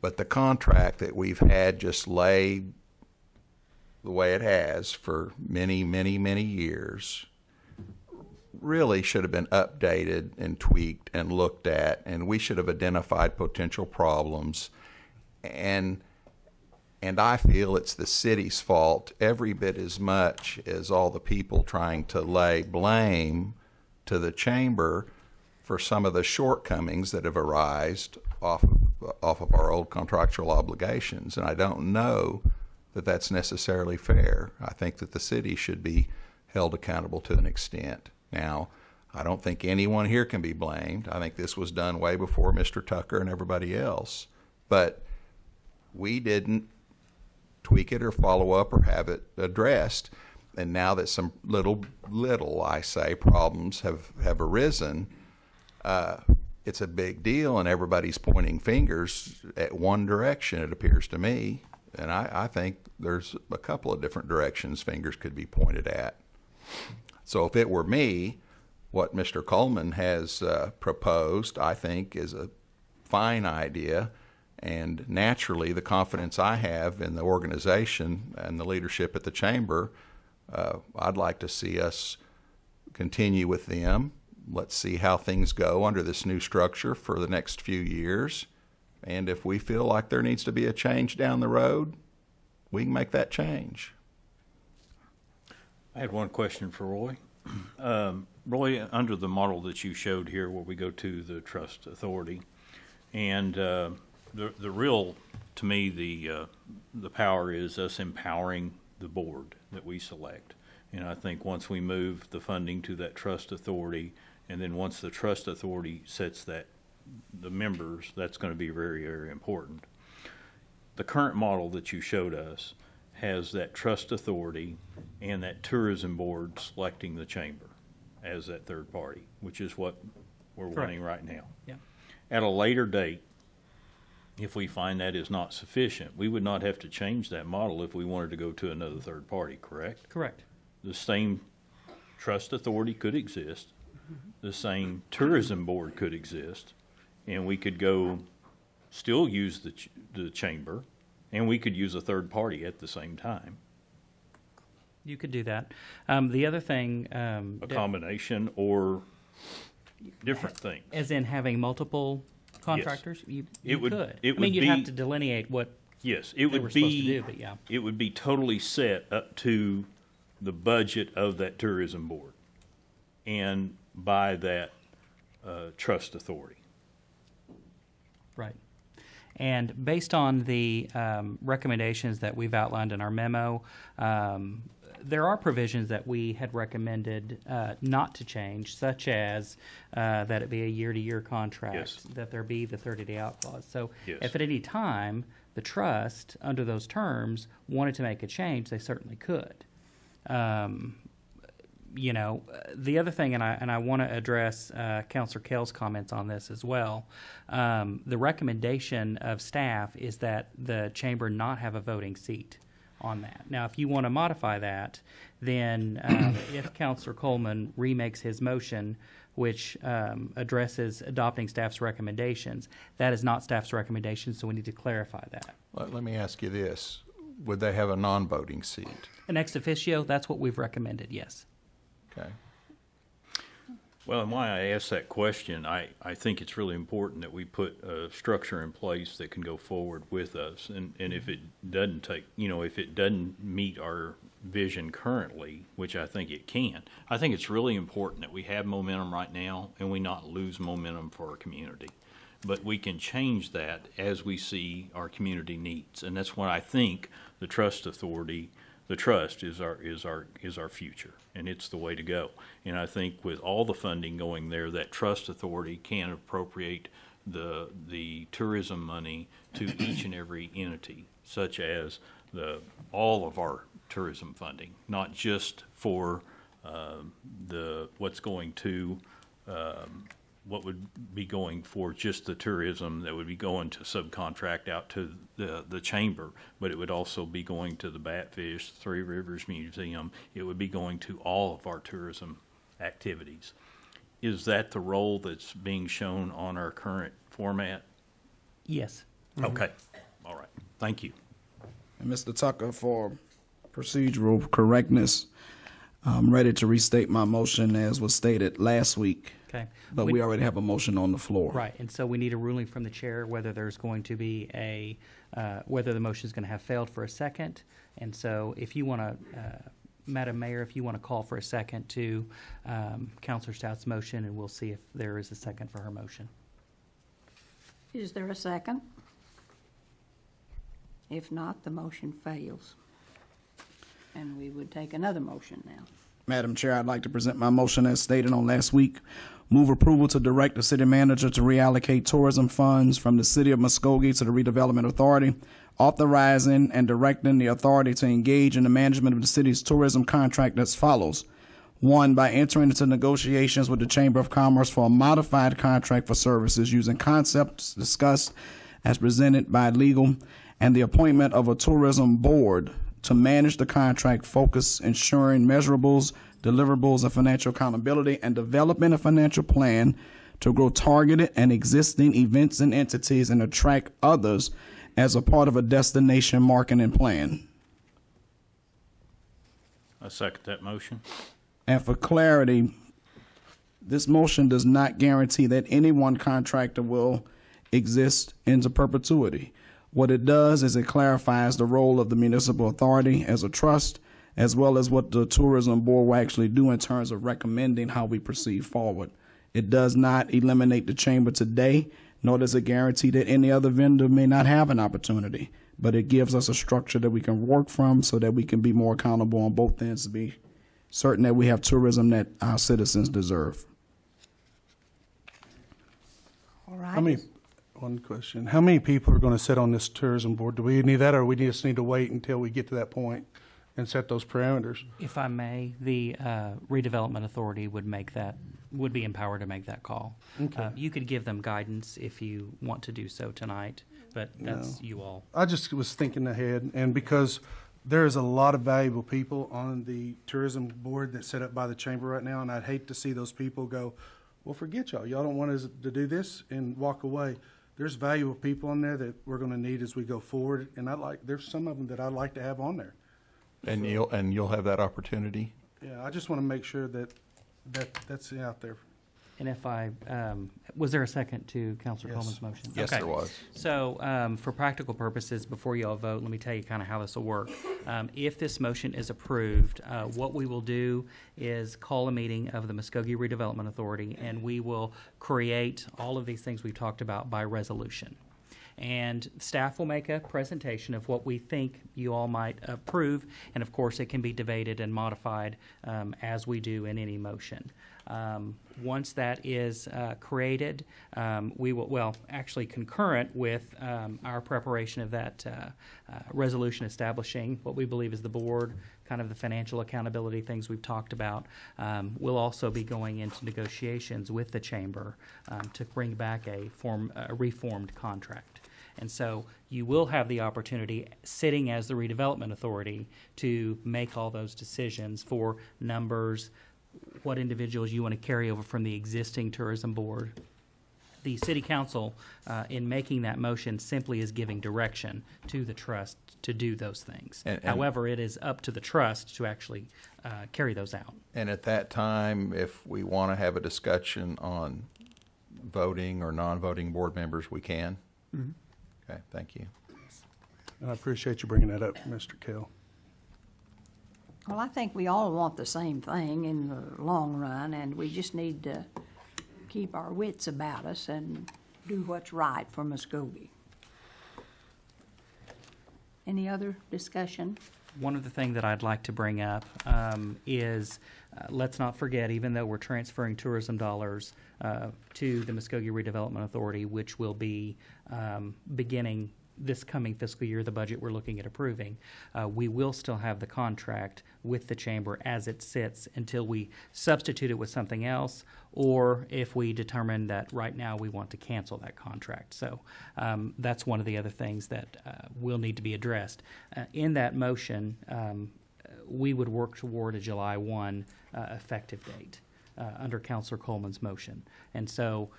But the contract that we've had just lay the way it has for many, many, many years really should have been updated and tweaked and looked at, and we should have identified potential problems. And and I feel it's the city's fault every bit as much as all the people trying to lay blame to the chamber for some of the shortcomings that have arisen off of, off of our old contractual obligations. And I don't know that that's necessarily fair. I think that the city should be held accountable to an extent. Now, I don't think anyone here can be blamed. I think this was done way before Mr. Tucker and everybody else. But we didn't tweak it or follow up or have it addressed. And now that some little, little, I say, problems have, have arisen, uh, it's a big deal, and everybody's pointing fingers at one direction, it appears to me. And I, I think there's a couple of different directions fingers could be pointed at. So if it were me, what Mr. Coleman has uh, proposed, I think, is a fine idea. And naturally, the confidence I have in the organization and the leadership at the chamber, uh, I'd like to see us continue with them. Let's see how things go under this new structure for the next few years. And if we feel like there needs to be a change down the road, we can make that change. I had one question for Roy. Um, Roy, under the model that you showed here, where we go to the trust authority, and uh, the the real, to me, the uh, the power is us empowering the board that we select. And I think once we move the funding to that trust authority, and then once the trust authority sets that the members, that's going to be very very important. The current model that you showed us has that trust authority and that tourism board selecting the chamber as that third party, which is what we're Correct. wanting right now. Yeah. At a later date, if we find that is not sufficient, we would not have to change that model if we wanted to go to another third party, correct? Correct. The same trust authority could exist, mm-hmm. the same tourism board could exist, and we could go, still use the, ch- the chamber, and we could use a third party at the same time. You could do that. Um, the other thing, um, A combination or different things. as in having multiple contractors, you, It you would- could. it I mean, would you'd have to delineate what Yes, they it would were supposed to be, do, but yeah. it would be totally set up to the budget of that tourism board and by that uh, trust authority. Right. And based on the um, recommendations that we've outlined in our memo, um, there are provisions that we had recommended uh, not to change, such as uh, that it be a year-to-year contract, Yes. that there be the 30-day out clause. So Yes. if at any time the trust, under those terms, wanted to make a change, they certainly could. Um, you know, the other thing, and I and I want to address uh, Councilor Cale's comments on this as well. Um, the recommendation of staff is that the chamber not have a voting seat on that. Now, if you want to modify that, then um, if Councilor Coleman remakes his motion, which um, addresses adopting staff's recommendations, that is not staff's recommendation, so we need to clarify that. Let, let me ask you this. Would they have a non-voting seat? An ex officio, that's what we've recommended, yes. Okay. Well, and why I asked that question, I, I think it's really important that we put a structure in place that can go forward with us. And, and if it doesn't take, you know, if it doesn't meet our vision currently, which I think it can, I think it's really important that we have momentum right now and we not lose momentum for our community. But we can change that as we see our community needs. And that's what I think the trust authority the trust is our is our is our future and it's the way to go. And i think with all the funding going there that trust authority can appropriate the the tourism money to each and every entity such as the all of our tourism funding not just for um, the what's going to um, what would be going for just the tourism that would be going to subcontract out to the, the chamber, but it would also be going to the Batfish, Three Rivers Museum. It would be going to all of our tourism activities. Is that the role that's being shown on our current format? Yes. Mm-hmm. Okay, all right, thank you. And Mr. Tucker, for procedural correctness, I'm ready to restate my motion as was stated last week. Okay. But We- we already have a motion on the floor. Right, and so we need a ruling from the chair whether there's going to be a, uh, whether the motion is going to have failed for a second. And so if you want to Madam Mayor, if you want to call for a second to um, Counselor Stout's motion, and we'll see if there is a second for her motion. Is there a second? If not, the motion fails. And we would take another motion now. Madam Chair, I'd like to present my motion as stated on last week. Move approval to direct the city manager to reallocate tourism funds from the city of Muskogee to the redevelopment authority, authorizing and directing the authority to engage in the management of the city's tourism contract as follows. One, by entering into negotiations with the Chamber of Commerce for a modified contract for services using concepts discussed as presented by legal and the appointment of a tourism board to manage the contract, focus ensuring measurables, deliverables, of financial accountability, and developing a financial plan to grow targeted and existing events and entities and attract others as a part of a destination marketing plan. I second that motion. And for clarity, this motion does not guarantee that any one contractor will exist into perpetuity. What it does is it clarifies the role of the municipal authority as a trust, as well as what the tourism board will actually do in terms of recommending how we proceed forward. It does not eliminate the chamber today, nor does it guarantee that any other vendor may not have an opportunity. But it gives us a structure that we can work from so that we can be more accountable on both ends to be certain that we have tourism that our citizens deserve. All right. How many, one question, how many people are going to sit on this tourism board? Do we need that, or we just need to wait until we get to that point and set those parameters? If I may, the uh, redevelopment authority would make that, would be empowered to make that call. Okay. Uh, You could give them guidance if you want to do so tonight, but that's No. you all. I just was thinking ahead, and because there is a lot of valuable people on the tourism board that's set up by the chamber right now, and I'd hate to see those people go, well, forget y'all. Y'all don't want us to do this and walk away. There's valuable people on there that we're going to need as we go forward, and I like, there's some of them that I'd like to have on there. And you'll, and you'll have that opportunity? Yeah, I just want to make sure that, that, that's out there. And if I, um, was there a second to Counselor Yes. Coleman's motion? Yes, Okay. there was. So, um, for practical purposes, before you all vote, let me tell you kind of how this will work. Um, if this motion is approved, uh, what we will do is call a meeting of the Muskogee Redevelopment Authority, and we will create all of these things we've talked about by resolution. And staff will make a presentation of what we think you all might approve, and of course, it can be debated and modified um, as we do in any motion. Um, once that is uh, created, um, we will, well, actually concurrent with um, our preparation of that uh, uh, resolution establishing what we believe is the board, kind of the financial accountability things we've talked about. Um, we'll also be going into negotiations with the chamber um, to bring back a form, a reformed contract. And so you will have the opportunity, sitting as the redevelopment authority, to make all those decisions for numbers, what individuals you want to carry over from the existing tourism board. The city council, uh, in making that motion, simply is giving direction to the trust to do those things. And- and- However, it is up to the trust to actually uh, carry those out. And at that time, if we want to have a discussion on voting or non-voting board members, we can? Okay, thank you. And I appreciate you bringing that up, Mr. Cale. Well, I think we all want the same thing in the long run, and we just need to keep our wits about us and do what's right for Muskogee. Any other discussion? One of the things that I'd like to bring up um, is, let's not forget, even though we're transferring tourism dollars uh, to the Muskogee Redevelopment Authority, which will be um, beginning this coming fiscal year, the budget we're looking at approving, uh, we will still have the contract with the chamber as it sits until we substitute it with something else, or if we determine that right now we want to cancel that contract. So um, that's one of the other things that uh, will need to be addressed. Uh, in that motion, um, we would work toward a July 1 uh, effective date uh, under Councilor Coleman's motion. And so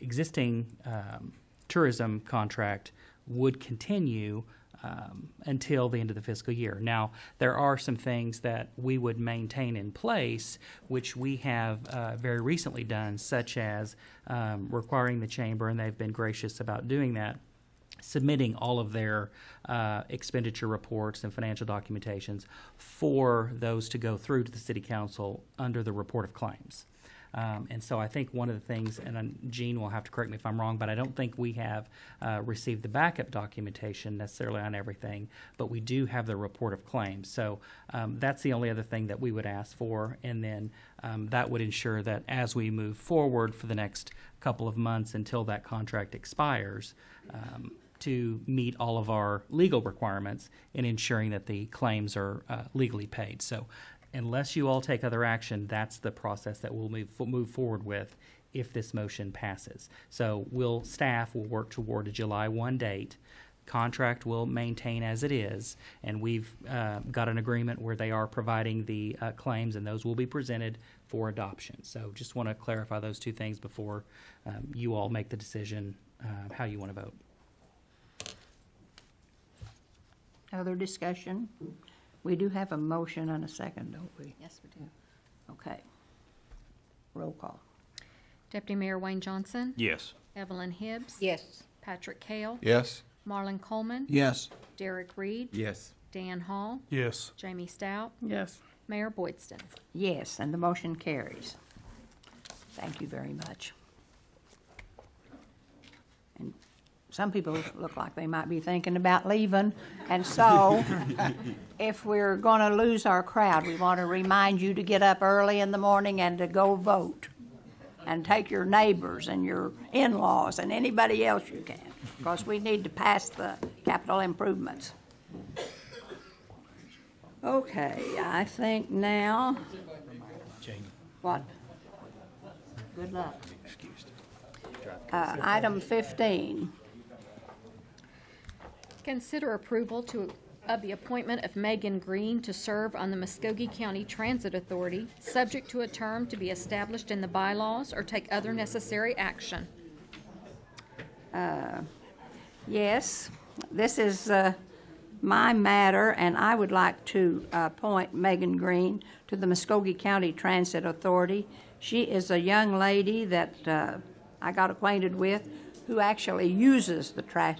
existing um, tourism contract would continue um, until the end of the fiscal year. Now, there are some things that we would maintain in place, which we have uh, very recently done, such as um, requiring the chamber, and they've been gracious about doing that, submitting all of their uh, expenditure reports and financial documentations for those to go through to the city council under the report of claims. Um, and so I think one of the things, and Gene will have to correct me if I'm wrong, but I don't think we have uh, received the backup documentation necessarily on everything, but we do have the report of claims. So um, that's the only other thing that we would ask for, and then um, that would ensure that as we move forward for the next couple of months until that contract expires, um, to meet all of our legal requirements in ensuring that the claims are uh, legally paid. So unless you all take other action, that's the process that we'll move, move forward with if this motion passes. So will, staff will work toward a July 1 date. Contract will maintain as it is, and we've uh, got an agreement where they are providing the uh, claims, and those will be presented for adoption. So just want to clarify those two things before um, you all make the decision uh, how you want to vote. Other discussion? We do have a motion and a second, don't we? Yes, we do. Okay. Roll call. Deputy Mayor Wayne Johnson? Yes. Evelyn Hibbs? Yes. Patrick Cale? Yes. Marlon Coleman? Yes. Derek Reed? Yes. Dan Hall? Yes. Jamie Stout? Yes. Mayor Boydston? Yes, and the motion carries. Thank you very much. And some people look like they might be thinking about leaving, and so if we're going to lose our crowd, we want to remind you to get up early in the morning and to go vote. And take your neighbors and your in-laws and anybody else you can, because we need to pass the capital improvements. Okay, I think now. What? Good luck. Uh, item fifteen, Consider approval to, of the appointment of Megan Green to serve on the Muskogee County Transit Authority, subject to a term to be established in the bylaws or take other necessary action. uh, yes, this is, uh, my matter, and I would like to appoint Megan Green to the Muskogee County Transit Authority. She is a young lady that, uh, I got acquainted with, who actually uses the tra-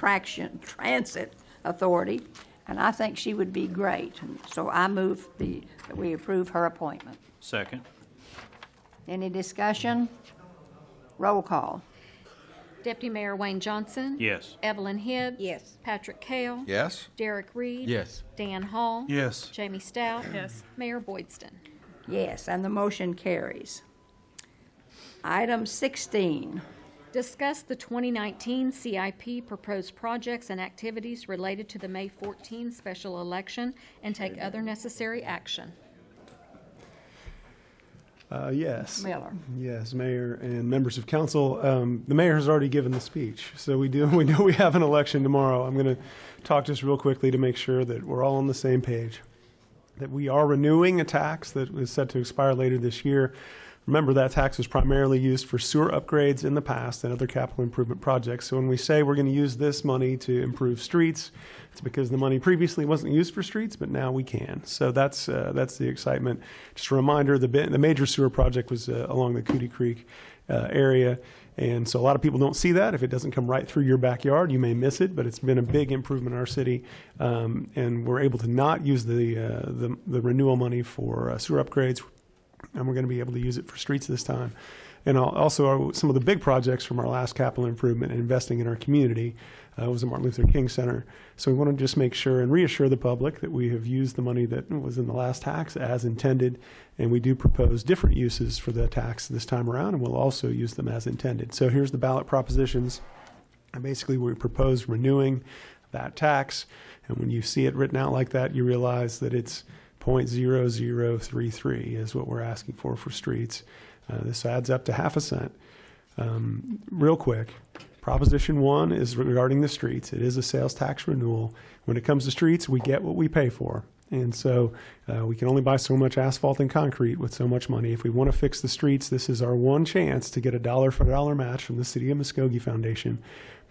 traction, transit authority, and I think she would be great. And so I move the, that we approve her appointment. Second. Any discussion? Roll call. Deputy Mayor Wayne Johnson? Yes. Evelyn Hibbs? Yes. Patrick Cale? Yes. Derek Reed? Yes. Dan Hall? Yes. Jamie Stout? Yes. Mayor Boydston? Yes, and the motion carries. Item 16, Discuss the 2019 CIP proposed projects and activities related to the May 14 special election and take other necessary action. Uh, yes. Miller. Yes, Mayor and members of council. Um, the mayor has already given the speech, so we do we know we have an election tomorrow. I'm going to talk just real quickly to make sure that we're all on the same page. That we are renewing a tax that was set to expire later this year. Remember, that tax was primarily used for sewer upgrades in the past and other capital improvement projects. So when we say we're going to use this money to improve streets, it's because the money previously wasn't used for streets, but now we can. So that's uh, that's the excitement. Just a reminder: the the major sewer project was uh, along the Coody Creek uh, area, and so a lot of people don't see that. If it doesn't come right through your backyard, you may miss it. But it's been a big improvement in our city, um, and we're able to not use the uh, the, the renewal money for uh, sewer upgrades and we're going to be able to use it for streets this time. And also, some of the big projects from our last capital improvement and investing in our community uh, was the Martin Luther King Center. So we want to just make sure and reassure the public that we have used the money that was in the last tax as intended, and we do propose different uses for the tax this time around, and we'll also use them as intended. So here's the ballot propositions. And basically, we propose renewing that tax, and when you see it written out like that, you realize that it's 0.0033 is what we're asking for for streets. Uh, this adds up to half a cent. Um, real quick, Proposition one is regarding the streets. It is a sales tax renewal. When it comes to streets, we get what we pay for. And so uh, we can only buy so much asphalt and concrete with so much money. If we want to fix the streets, this is our one chance to get a dollar for dollar match from the City of Muskogee Foundation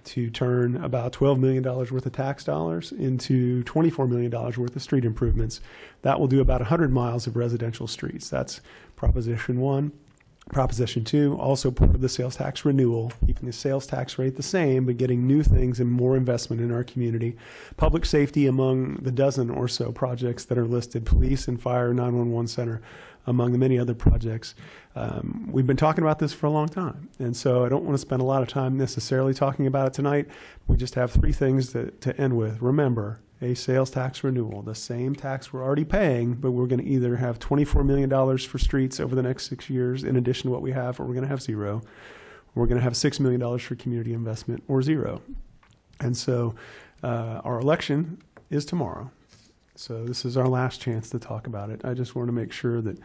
to turn about $12 million worth of tax dollars into $24 million worth of street improvements. That will do about 100 miles of residential streets. That's Proposition 1. Proposition two, also part of the sales tax renewal, keeping the sales tax rate the same, but getting new things and more investment in our community. Public safety among the dozen or so projects that are listed, police and fire, 911 center, among the many other projects. Um, we've been talking about this for a long time, and so I don't want to spend a lot of time necessarily talking about it tonight. We just have three things to, to end with. Remember, a sales tax renewal, the same tax we're already paying, but we're going to either have $24 million for streets over the next six years in addition to what we have, or we're going to have zero. We're going to have $6 million for community investment or zero. And so uh, our election is tomorrow. So this is our last chance to talk about it. I just want to make sure that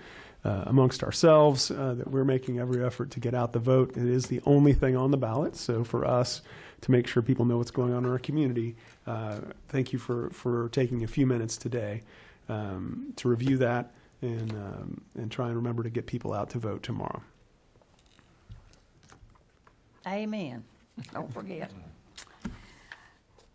uh, amongst ourselves uh, that we're making every effort to get out the vote. It is the only thing on the ballot. So for us to make sure people know what's going on in our community, uh, thank you for, for taking a few minutes today um, to review that and, um, and try and remember to get people out to vote tomorrow. Amen. Don't forget.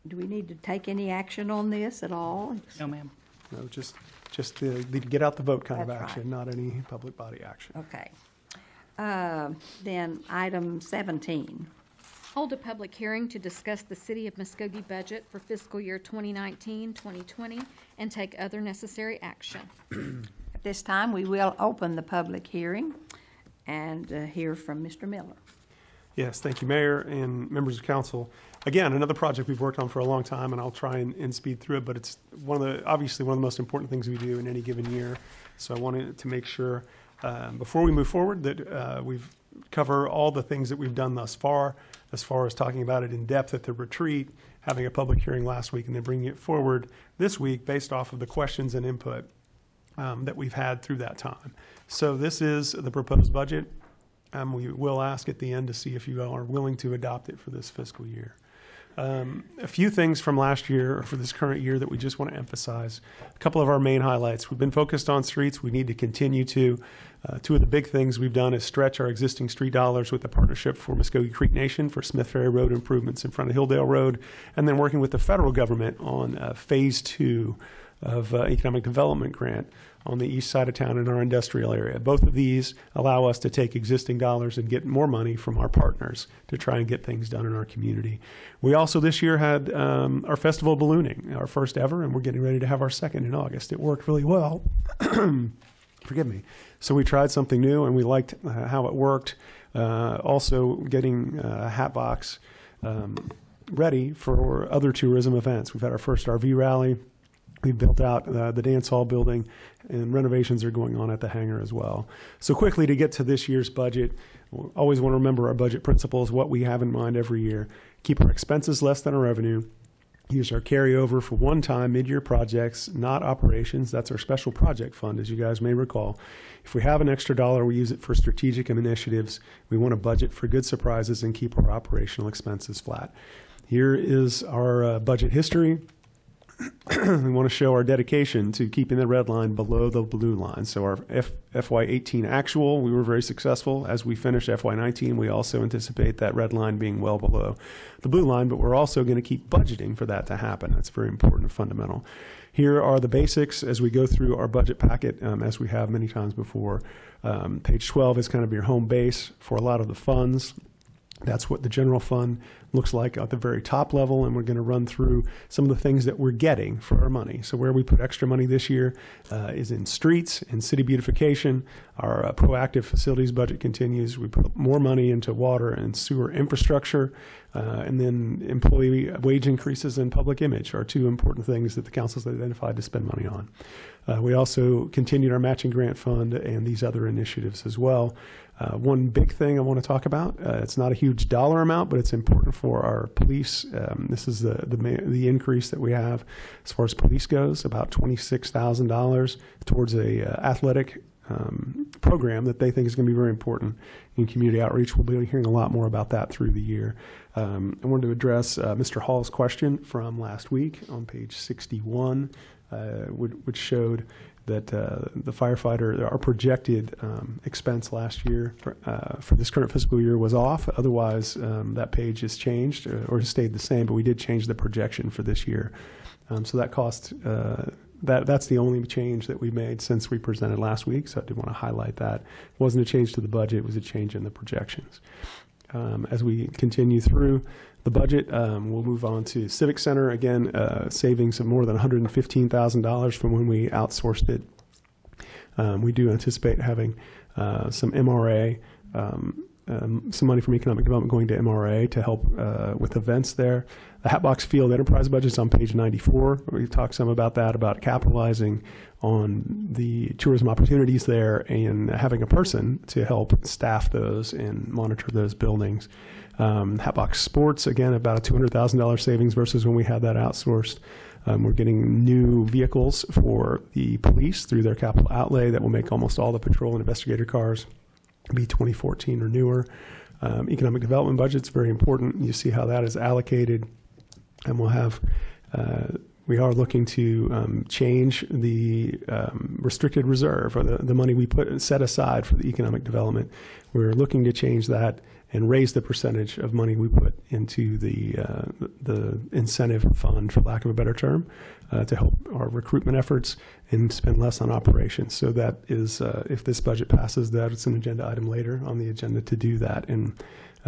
Do we need to take any action on this at all? No, ma'am. No, just just the, the get out the vote kind of That's action, not any public body action. Okay. Uh, Then item 17. Hold a public hearing to discuss the City of Muskogee budget for fiscal year 2019-2020 and take other necessary action. At this time, we will open the public hearing and uh, hear from Mr. Miller. Yes, thank you, Mayor and members of council. Again, another project we've worked on for a long time, and I'll try and, and speed through it, but it's one of the, obviously one of the most important things we do in any given year. So I wanted to make sure, um, before we move forward, that uh, we've cover all the things that we've done thus far, as far as talking about it in depth at the retreat, having a public hearing last week, and then bringing it forward this week based off of the questions and input um, that we've had through that time. So this is the proposed budget. Um, we will ask at the end to see if you are willing to adopt it for this fiscal year. Um, a few things from last year or for this current year that we just want to emphasize. A couple of our main highlights. We've been focused on streets. We need to continue to. Uh, two of the big things we've done is stretch our existing street dollars with the partnership for Muscogee Creek Nation for Smith Ferry Road improvements in front of Hilldale Road, and then working with the federal government on uh, phase two of uh, economic development grant on the east side of town in our industrial area. Both of these allow us to take existing dollars and get more money from our partners to try and get things done in our community. We also this year had um, our festival ballooning, our first ever, and we're getting ready to have our second in August. It worked really well. Forgive me. So we tried something new and we liked uh, how it worked. Uh, also, getting uh, Hatbox um, ready for other tourism events. We've had our first RV rally. We've built out uh, the dance hall building, and renovations are going on at the hangar as well. So, quickly to get to this year's budget, we always want to remember our budget principles, what we have in mind every year. Keep our expenses less than our revenue. Use our carryover for one time mid year projects, not operations. That's our special project fund, as you guys may recall. If we have an extra dollar, we use it for strategic initiatives. We want to budget for good surprises and keep our operational expenses flat. Here is our uh, budget history. we want to show our dedication to keeping the red line below the blue line. So our F, FY18 actual, we were very successful. As we finish FY19, we also anticipate that red line being well below the blue line, but we're also going to keep budgeting for that to happen. That's very important and fundamental. Here are the basics as we go through our budget packet, um, as we have many times before. Um, page 12 is kind of your home base for a lot of the funds. That's what the general fund looks like at the very top level, and we're going to run through some of the things that we're getting for our money. So, where we put extra money this year uh, is in streets and city beautification. Our uh, proactive facilities budget continues. We put more money into water and sewer infrastructure, uh, and then employee wage increases and public image are two important things that the council's identified to spend money on. Uh, we also continued our matching grant fund and these other initiatives as well. Uh, one big thing I want to talk about. Uh, it's not a huge dollar amount, but it's important for our police. Um, this is the, the the increase that we have as far as police goes, about twenty six thousand dollars towards a uh, athletic um, program that they think is going to be very important in community outreach. We'll be hearing a lot more about that through the year. Um, I wanted to address uh, Mr. Hall's question from last week on page 61, uh, which showed that uh, the firefighter, our projected um, expense last year for, uh, for, this current fiscal year was off. Otherwise, um, that page has changed or, or, stayed the same, but we did change the projection for this year. Um, so that cost uh, that, that's the only change that we made since we presented last week, so I did want to highlight that. It wasn't a change to the budget, it was a change in the projections. Um, As we continue through the budget, um, we'll move on to Civic Center. Again, uh, savings of more than $115,000 from when we outsourced it. Um, We do anticipate having uh, some MRA, um, um, some money from economic development going to MRA to help uh, with events there. The Hatbox Field Enterprise budget is on page 94. We've talked some about that, about capitalizing on the tourism opportunities there and having a person to help staff those and monitor those buildings. Um, Hatbox Sports, again, about a $200,000 savings versus when we had that outsourced. Um, we're getting new vehicles for the police through their capital outlay that will make almost all the patrol and investigator cars be 2014 or newer. Um, economic development budget's very important. You see how that is allocated, and we'll have. Uh, we are looking to um, change the um, restricted reserve or the, the money we put set aside for the economic development. We're looking to change that and raise the percentage of money we put into the uh, the incentive fund, for lack of a better term, uh, to help our recruitment efforts and spend less on operations. So that is, uh, if this budget passes, that it's an agenda item later on the agenda to do that and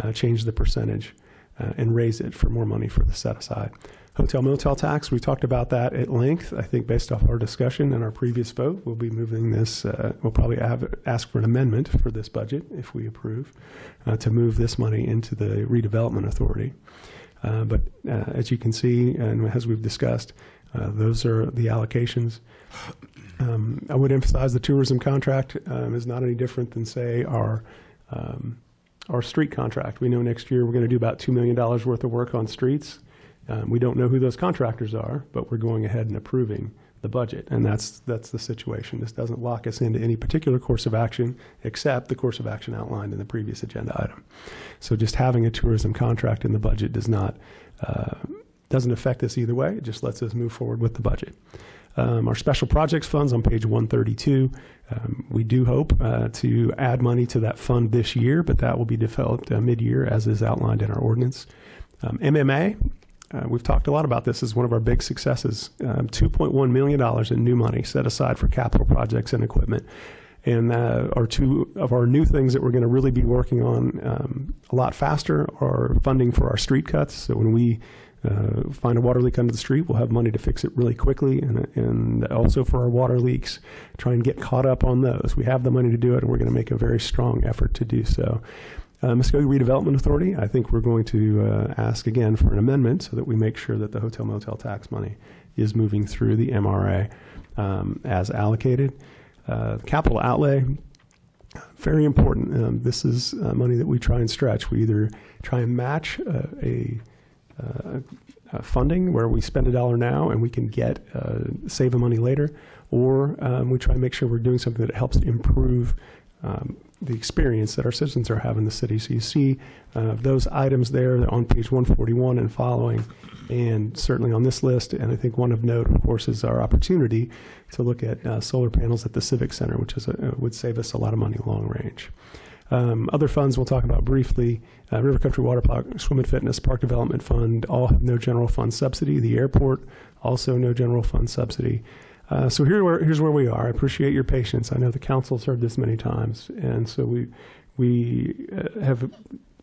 uh, change the percentage uh, and raise it for more money for the set aside. Hotel motel tax, we talked about that at length. I think based off our discussion and our previous vote, we'll be moving this, uh, we'll probably have, ask for an amendment for this budget if we approve, uh, to move this money into the redevelopment authority. Uh, but as you can see, and as we've discussed, uh, those are the allocations. Um, I would emphasize the tourism contract um, is not any different than, say, our um, our street contract. We know next year we're going to do about $2 million worth of work on streets. Um, we don't know who those contractors are, but we're going ahead and approving the budget, and that's that's the situation. This doesn't lock us into any particular course of action, except the course of action outlined in the previous agenda item. So, just having a tourism contract in the budget does not uh, doesn't affect us either way. It just lets us move forward with the budget. Um, our special projects funds on page 132. Um, we do hope uh, to add money to that fund this year, but that will be developed uh, mid-year as is outlined in our ordinance. Um, MMA, uh, we've talked a lot about this as one of our big successes. Um, $2.1 million in new money set aside for capital projects and equipment. And uh, are two of our new things that we're going to really be working on um, a lot faster are funding for our street cuts. So when we uh, find a water leak under the street, we'll have money to fix it really quickly, and, and also for our water leaks, try and get caught up on those. We have the money to do it, and we're going to make a very strong effort to do so. Uh, Muskogee Redevelopment Authority, I think we're going to uh, ask again for an amendment so that we make sure that the hotel motel tax money is moving through the MRA um, as allocated. Uh, capital outlay, very important. Um, this is uh, money that we try and stretch. We either try and match uh, a funding where we spend a dollar now and we can get uh, save the money later, or um, we try to make sure we're doing something that helps improve um, the experience that our citizens are having in the city. So you see uh, those items there on page 141 and following, and certainly on this list. And I think one of note, of course, is our opportunity to look at uh, solar panels at the Civic Center, which is a, would save us a lot of money long range. Um, other funds we'll talk about briefly. Uh, River Country Water Park, Swim and Fitness, Park Development Fund all have no general fund subsidy. The airport also no general fund subsidy. Uh, so here, where, here's where we are. I appreciate your patience. I know the council's heard this many times, and so we we uh, have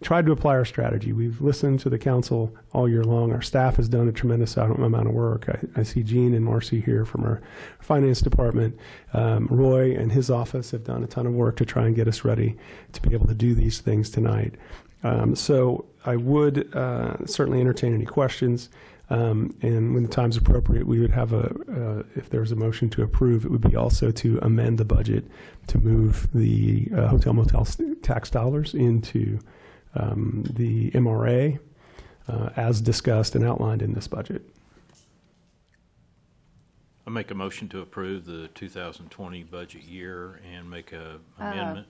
tried to apply our strategy. We've listened to the council all year long. Our staff has done a tremendous amount of work. I, I see Gene and Marcy here from our finance department. Um, Roy and his office have done a ton of work to try and get us ready to be able to do these things tonight. Um, so I would uh, certainly entertain any questions. Um, and when the time's appropriate, we would have a, uh, if there's a motion to approve, it would be also to amend the budget to move the uh, hotel motel tax dollars into um, the MRA uh, as discussed and outlined in this budget. I make a motion to approve the 2020 budget year and make a Uh, amendment.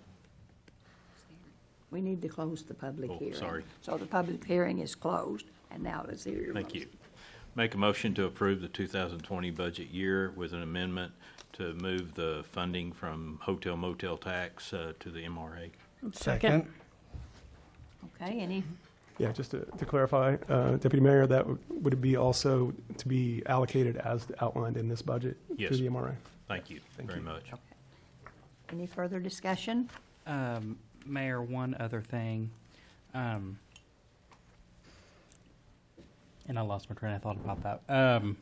We need to close the public Oh, hearing. sorry. So the public hearing is closed, and now let's hear your Thank you. Make a motion to approve the 2020 budget year with an amendment to move the funding from hotel motel tax uh, to the MRA. Second. Okay, any Yeah, just to, to clarify, uh, Deputy Mayor, that would, would it be also to be allocated as outlined in this budget Yes. to the MRA? Thank you Thank you very much. Any further discussion? Um, Mayor, one other thing. Um, and I lost my train of thought about that. Um,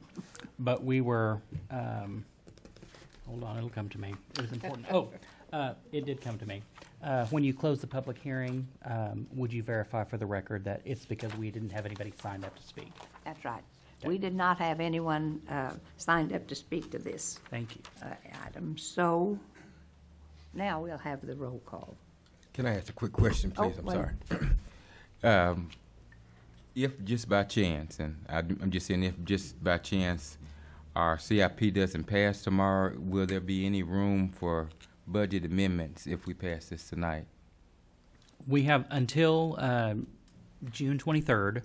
but we were, um, hold on, it'll come to me. It was important. Oh, uh, it did come to me. Uh, when you close the public hearing, um, would you verify for the record that it's because we didn't have anybody signed up to speak? That's right. We did not have anyone uh, signed up to speak to this Thank you. uh, item, so now we'll have the roll call. Can I ask a quick question, Oh, please? I'm sorry. Um, If just by chance, and I- I'm just saying if just by chance, our CIP doesn't pass tomorrow, will there be any room for budget amendments if we pass this tonight? We have until um, June 23rd,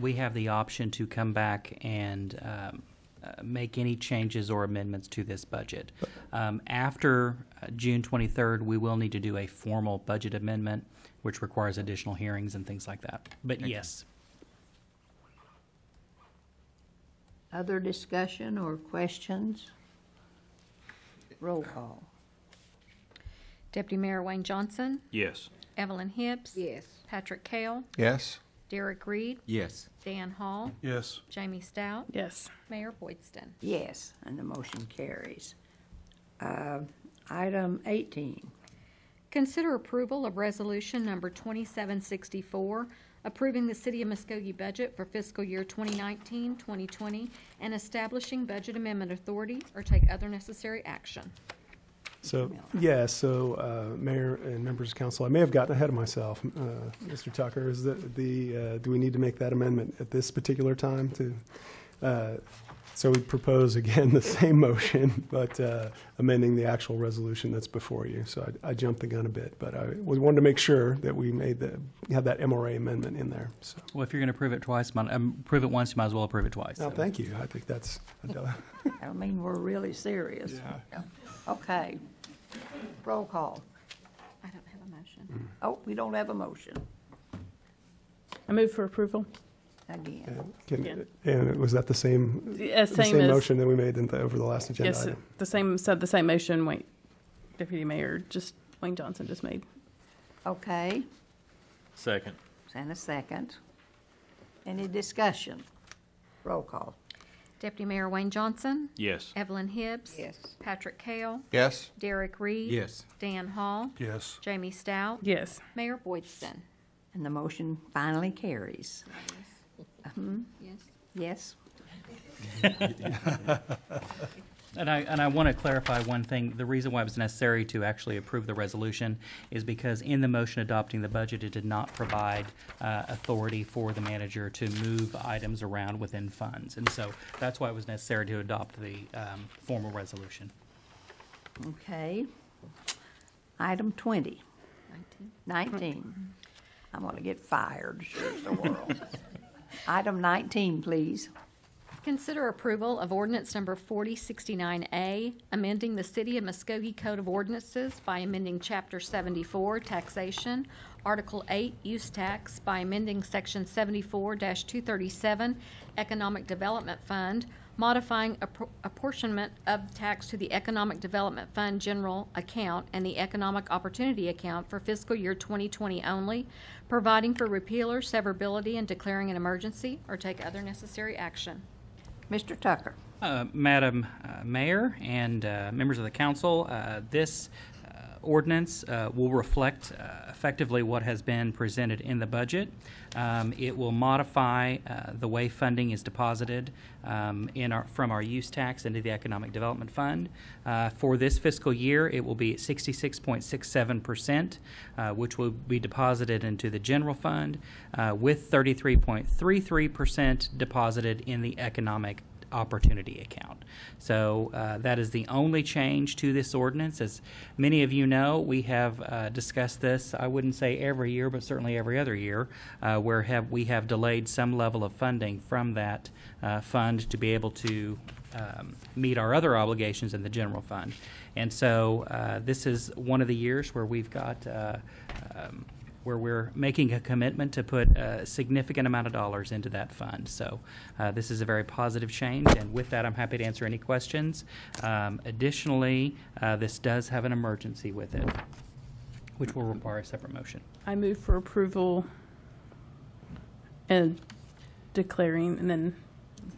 we have the option to come back and um, uh, make any changes or amendments to this budget. Um, After uh, June 23rd, we will need to do a formal budget amendment, which requires additional hearings and things like that. But yes, Other discussion or questions? Roll call. Deputy Mayor Wayne Johnson, Yes. Evelyn Hibbs. Yes. Patrick Cale, Yes? Derek Reed, Yes. Dan Hall, Yes. Jamie Stout, Yes. Mayor Boydston. Yes, and the motion carries. Uh, Item 18. Consider approval of resolution number 2764, approving the City of Muskogee budget for fiscal year 2019, 2020, and establishing budget amendment authority or take other necessary action. So, yeah, so, uh, Mayor and members of council, I may have gotten ahead of myself. Uh, Mr. Tucker, is that the, uh, do we need to make that amendment at this particular time to? uh, So we propose again the same motion, but uh, amending the actual resolution that's before you. So I I jumped the gun a bit, but I we wanted to make sure that we made the, have that MRA amendment in there, so. well, if you're going to approve it twice, might- um, approve it once, you might as well approve it twice. No, So- thank you. I think that's, I mean, we're really serious. Yeah. Okay. Roll call. I don't have a motion. Oh, we don't have a motion I move for approval. again. Can- and was that the same? Yeah, the uh, same as- motion that we made in the- over the last agenda Yes, item? the same, said the same motion, Wayne, Deputy Mayor, just Wayne Johnson just made. Okay, Second. and a second. Any discussion? Roll call. Deputy Mayor Wayne Johnson, Yes. Evelyn Hibbs. Yes. Patrick Cale, Yes? Derek Reed. Yes. Dan Hall, Yes. Jamie Stout, Yes. Mayor Boydston. And the motion finally carries. Mhm. Yes. Yes? And I, and I want to clarify one thing. The reason why it was necessary to actually approve the resolution is because in the motion adopting the budget, it did not provide uh, authority for the manager to move items around within funds. And so that's why it was necessary to adopt the um, formal resolution. Okay. Item 20. 19. I'm going to get fired, sure as the world. Item 19, please. Consider approval of ordinance number 4069A, amending the City of Muskogee Code of Ordinances by amending Chapter 74, Taxation, Article 8, Use Tax, by amending Section 74-237, Economic Development Fund, modifying apportionment of tax to the Economic Development Fund General Account and the Economic Opportunity Account for fiscal year 2020 only, providing for repeal or severability and declaring an emergency, or take other necessary action. Mr. Tucker. Uh, Madam uh, Mayor and uh, members of the council, uh, this ordinance uh, will reflect uh, effectively what has been presented in the budget. Um, It will modify uh, the way funding is deposited um, in our, from our use tax into the Economic Development Fund. Uh, For this fiscal year, it will be at 66.67%, uh, which will be deposited into the general fund, uh, with 33.33% deposited in the Economic Opportunity Account. So uh, that is the only change to this ordinance. As many of you know, we have uh, discussed this, I wouldn't say every year, but certainly every other year, uh, where have, we have delayed some level of funding from that uh, fund to be able to um, meet our other obligations in the general fund. And so uh, this is one of the years where we've got uh, um, where we're making a commitment to put a significant amount of dollars into that fund. So uh, this is a very positive change, and with that, I'm happy to answer any questions. Um, Additionally, uh, this does have an emergency with it, which will require a separate motion. I move for approval and declaring, and then,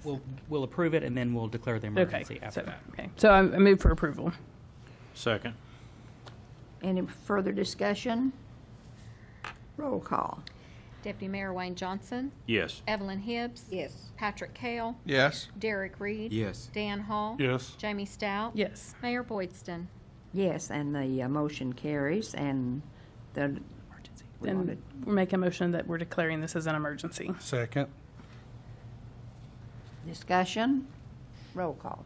We'll, we'll approve it, and then we'll declare the okay. emergency after so- that. Okay, so I I move for approval. Second. Any further discussion? Roll call. Deputy Mayor Wayne Johnson. Yes. Evelyn Hibbs. Yes. Patrick Cale. Yes. Derek Reed. Yes. Dan Hall. Yes. Jamie Stout. Yes. Mayor Boydston. Yes, and the uh, motion carries, and the. we Then wanted- we're making a motion that we're declaring this as an emergency. Second. Discussion? Roll call.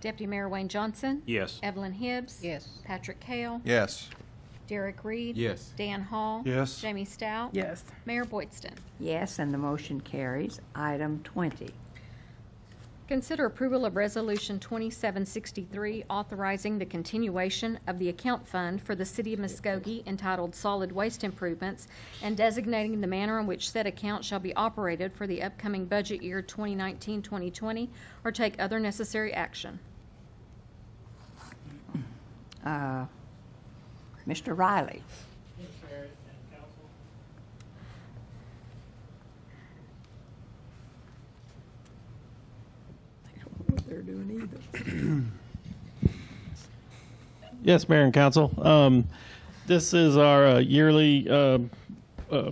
Deputy Mayor Wayne Johnson. Yes. Evelyn Hibbs. Yes. Patrick Cale. Yes. Derek Reed. Yes. Dan Hall. Yes. Jamie Stout. Yes. Mayor Boydston. Yes, and the motion carries. Item 20. Consider approval of Resolution 2763, authorizing the continuation of the account fund for the City of Muskogee entitled Solid Waste Improvements, and designating the manner in which said account shall be operated for the upcoming budget year 2019-2020, or take other necessary action. Uh, Mr. Riley. Yes, Mayor and Council. Um, this is our uh, yearly uh, uh,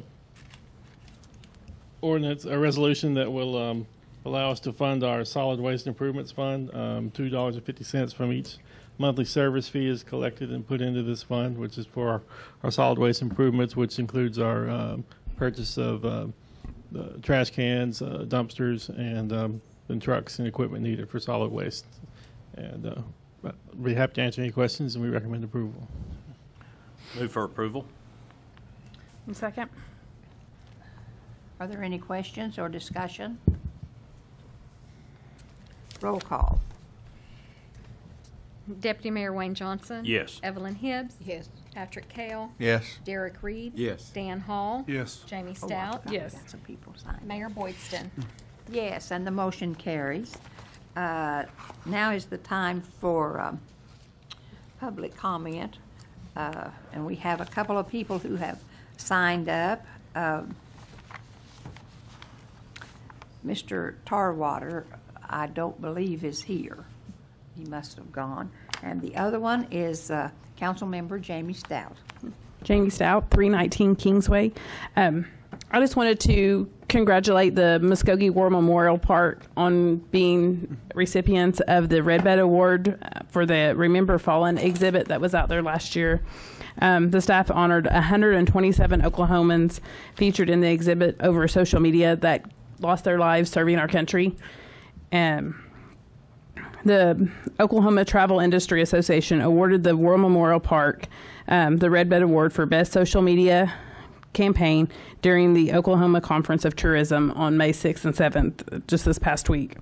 ordinance, a resolution that will um, allow us to fund our solid waste improvements fund. Um, Two dollars and fifty cents from each monthly service fee is collected and put into this fund, which is for our, our solid waste improvements, which includes our um, purchase of um, uh, trash cans, uh, dumpsters, and um, and trucks and equipment needed for solid waste. And uh, but Be happy to answer any questions, and we recommend approval. Move for approval. And second? Are there any questions or discussion? Roll call. Deputy Mayor Wayne Johnson. Yes. Evelyn Hibbs. Yes. Patrick Cale. Yes. Derek Reed. Yes. Dan Hall. Yes. Jamie Oh, Stout. forgot Yes. got some people signed. Mayor Boydston. Yes, and the motion carries. Uh, Now is the time for um, public comment, Uh, and we have a couple of people who have signed up. Um, Mr. Tarwater, I don't believe is here. He must have gone. And the other one is uh, Councilmember Jamie Stout. Jamie Stout, 319 Kingsway. Um, I just wanted to congratulate the Muskogee War Memorial Park on being recipients of the Redbud Award uh, for the Remember Fallen exhibit that was out there last year. Um, the staff honored 127 Oklahomans featured in the exhibit over social media that lost their lives serving our country. Um, the Oklahoma Travel Industry Association awarded the War Memorial Park um, the Redbud Award for Best Social Media Campaign during the Oklahoma Conference of Tourism on May 6th and 7th, just this past week.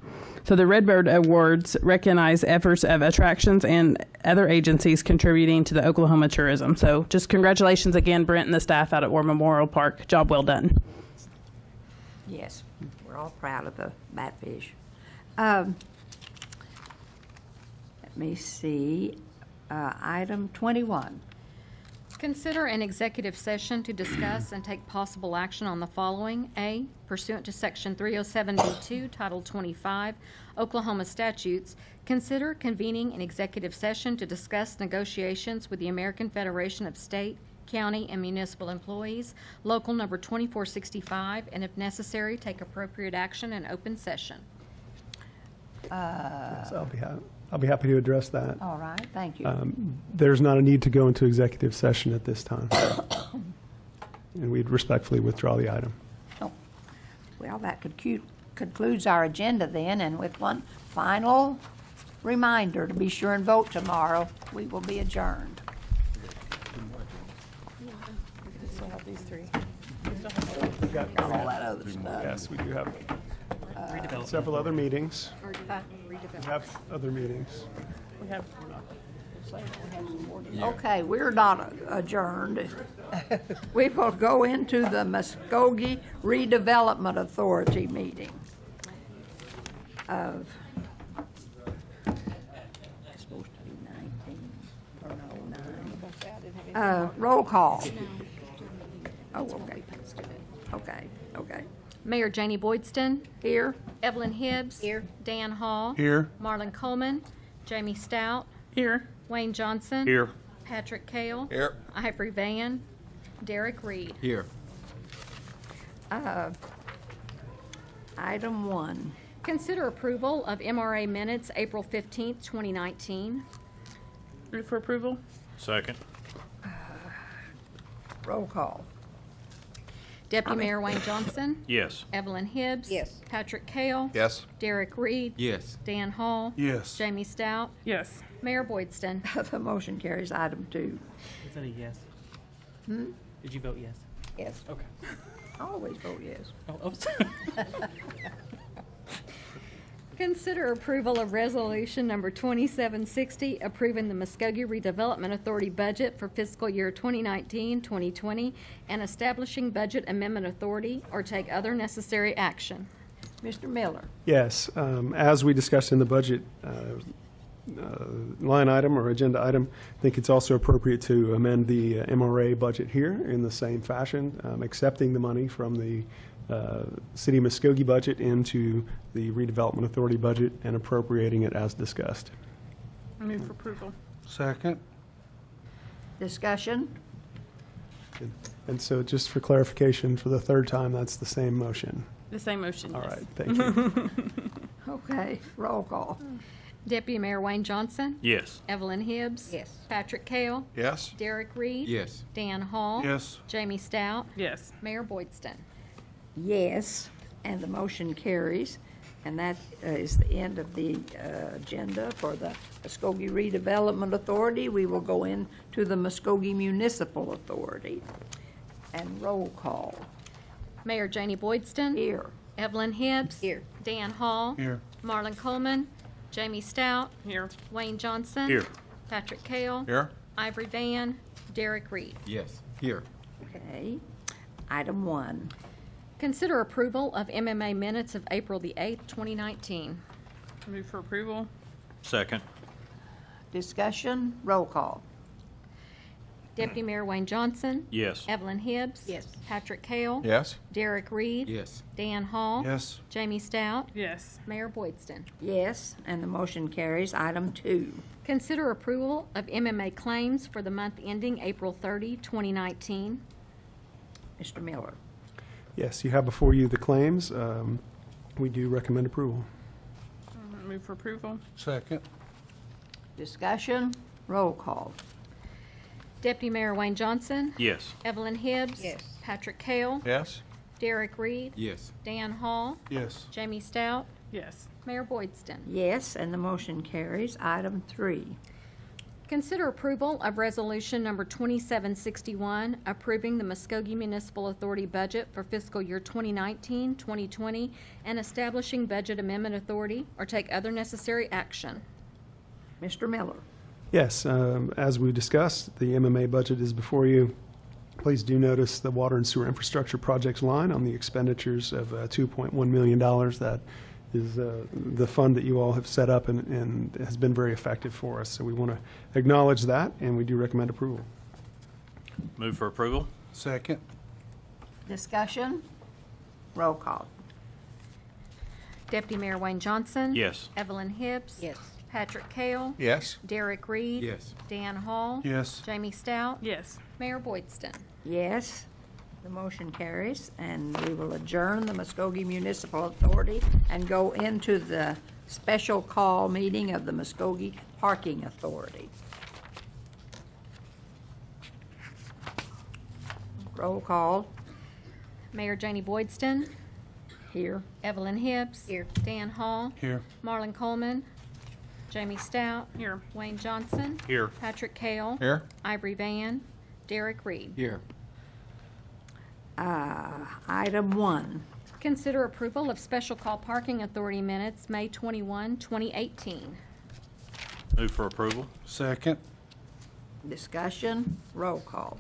So the Redbud Awards recognize efforts of attractions and other agencies contributing to the Oklahoma tourism. So just congratulations again, Brent and the staff out at War Memorial Park. Job well done. Yes, we're all proud of the batfish. Um, me see, Uh, item 21. Consider an executive session to discuss and take possible action on the following. A, pursuant to Section 307B2, Title 25, Oklahoma statutes, consider convening an executive session to discuss negotiations with the American Federation of State, County, and Municipal Employees, Local Number 2465, and if necessary, take appropriate action in open session. Uh, So I'll be, ha- I'll be happy to address that. All right, thank you. Um, There's not a need to go into executive session at this time. And we'd respectfully withdraw the item. Well, that concu- concludes our agenda then, and with one final reminder to be sure and vote tomorrow, we will be adjourned. We Still have these three. Got all that other stuff. Yes, we do have Redevelopment. several other meetings. Uh, We have other meetings. We have Okay, we're not adjourned. We will go into the Muskogee Redevelopment Authority meeting of, it's supposed to be 19, or no, 9. Uh, roll call. Oh, okay. Okay, okay. Mayor Janie Boydston. Here. Evelyn Hibbs. Here. Dan Hall. Here. Marlon Coleman. Jamie Stout. Here. Wayne Johnson. Here. Patrick Cale. Here. Ivory Vann. Derek Reed. Here. Uh, Item one. Consider approval of MRA minutes, April 15th, 2019. Move for approval? Second. Roll call. Deputy Mayor Wayne Johnson. Yes. Evelyn Hibbs. Yes. Patrick Cale. Yes. Derek Reed. Yes. Dan Hall. Yes. Jamie Stout. Yes. Mayor Boydston. The motion carries. Item two. Is that a yes? Hmm? Did you vote yes? Yes. Okay. I always vote yes. Oh, oh, sorry. Consider approval of resolution number 2760, approving the Muskogee Redevelopment Authority budget for fiscal year 2019, 2020, and establishing budget amendment authority or take other necessary action. Mr. Miller. Yes, um, as we discussed in the budget uh, uh, line item or agenda item, I think it's also appropriate to amend the uh, MRA budget here in the same fashion, um, accepting the money from the uh, City of Muskogee budget into the redevelopment authority budget and appropriating it as discussed. I move for approval? Second. Discussion? And so just for clarification, for the third time, that's the same motion. The same motion, All yes. right, thank you. Okay, roll call. Deputy Mayor Wayne Johnson. Yes. Evelyn Hibbs. Yes. Patrick Cale. Yes. Derek Reed. Yes. Dan Hall. Yes. Jamie Stout. Yes. Mayor Boydston. Yes, and the motion carries. And that uh, is the end of the uh, agenda for the Muskogee Redevelopment Authority. We will go into the Muskogee Municipal Authority. And roll call. Mayor Janie Boydston. Here. Evelyn Hibbs. Here. Dan Hall. Here. Marlon Coleman. Jamie Stout. Here. Wayne Johnson. Here. Patrick Cale. Here. Ivory Vann. Derek Reed. Yes. Here. Okay. Item one. Consider approval of MMA minutes of April the 8th, 2019. Move for approval? Second. Discussion, roll call. Deputy Mayor Wayne Johnson. Yes. Evelyn Hibbs. Yes. Patrick Cale. Yes. Derek Reed. Yes. Dan Hall. Yes. Jamie Stout. Yes. Mayor Boydston. Yes, and the motion carries. Item two. Consider approval of MMA claims for the month ending April 30, 2019. Mr. Miller. Yes, you have before you the claims. Um, We do recommend approval. Move for approval? Second. Discussion, roll call. Deputy Mayor Wayne Johnson. Yes. Evelyn Hibbs. Yes. Patrick Cale. Yes. Derek Reed. Yes. Dan Hall. Yes. Jamie Stout. Yes. Mayor Boydston. Yes, and the motion carries. Item three. Consider approval of resolution number 2761, approving the Muskogee Municipal Authority budget for fiscal year 2019, 2020, and establishing budget amendment authority or take other necessary action. Mr. Miller. Yes, um, as we discussed, the MMA budget is before you. Please do notice the water and sewer infrastructure projects line on the expenditures of uh, $2.1 million. That is uh, the fund that you all have set up and, and has been very effective for us. So we want to acknowledge that, and we do recommend approval. Move for approval? Second. Discussion, roll call. Deputy Mayor Wayne Johnson. Yes. Evelyn Hibbs. Yes. Patrick Cale. Yes. Derek Reed. Yes. Dan Hall. Yes. Jamie Stout. Yes. Mayor Boydston. Yes, the motion carries, and we will adjourn the Muskogee Municipal Authority and go into the special call meeting of the Muskogee Parking Authority. Roll call. Mayor Janie Boydston. Here. Evelyn Hibbs. Here. Dan Hall. Here. Marlon Coleman. Jamie Stout. Here. Wayne Johnson. Here. Patrick Cale. Here. Ivory Vann. Derek Reed. Here. Uh, Item one. Consider approval of special call parking authority minutes, May 21, 2018. Move for approval? Second. Discussion, roll call.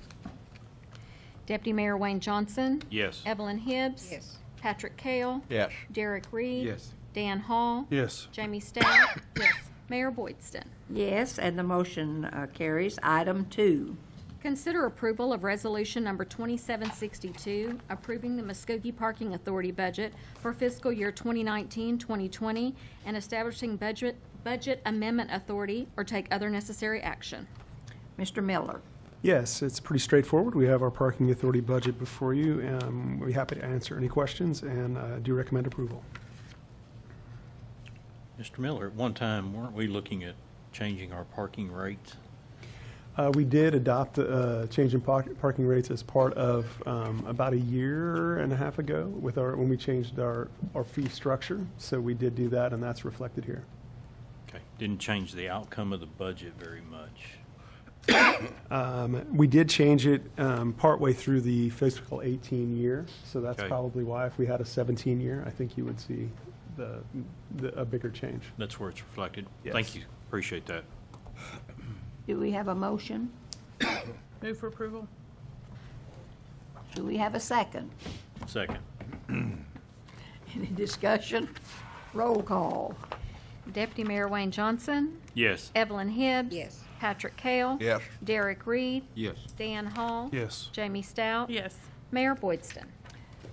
Deputy Mayor Wayne Johnson. Yes. Evelyn Hibbs. Yes. Patrick Cale. Yes. Derek Reed. Yes. Dan Hall. Yes. Jamie Stout. yes. Mayor Boydston. Yes, and the motion uh, carries. Item two. Consider approval of Resolution Number 2762, approving the Muskogee Parking Authority budget for fiscal year 2019-2020 and establishing budget, budget amendment authority or take other necessary action. Mr. Miller. Yes, it's pretty straightforward. We have our parking authority budget before you. Um, We'll be happy to answer any questions and uh, do recommend approval. Mr. Miller, at one time, weren't we looking at changing our parking rates? Uh, We did adopt a change in par- parking rates as part of um, about a year and a half ago with our, when we changed our, our fee structure. So we did do that, and that's reflected here. Okay, didn't change the outcome of the budget very much. Um, We did change it um, partway through the fiscal 18 year, so that's Okay. probably why if we had a 17 year, I think you would see the, the- a bigger change. That's where it's reflected. Yes. Thank you, appreciate that. Do we have a motion? Move for approval? Do we have a second? Second. Any discussion? Roll call. Deputy Mayor Wayne Johnson. Yes. Evelyn Hibbs. Yes. Patrick Cale. Yes. Derek Reed. Yes. Dan Hall. Yes. Jamie Stout. Yes. Mayor Boydston.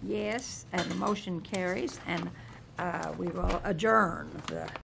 Yes, and the motion carries, and uh, we will adjourn the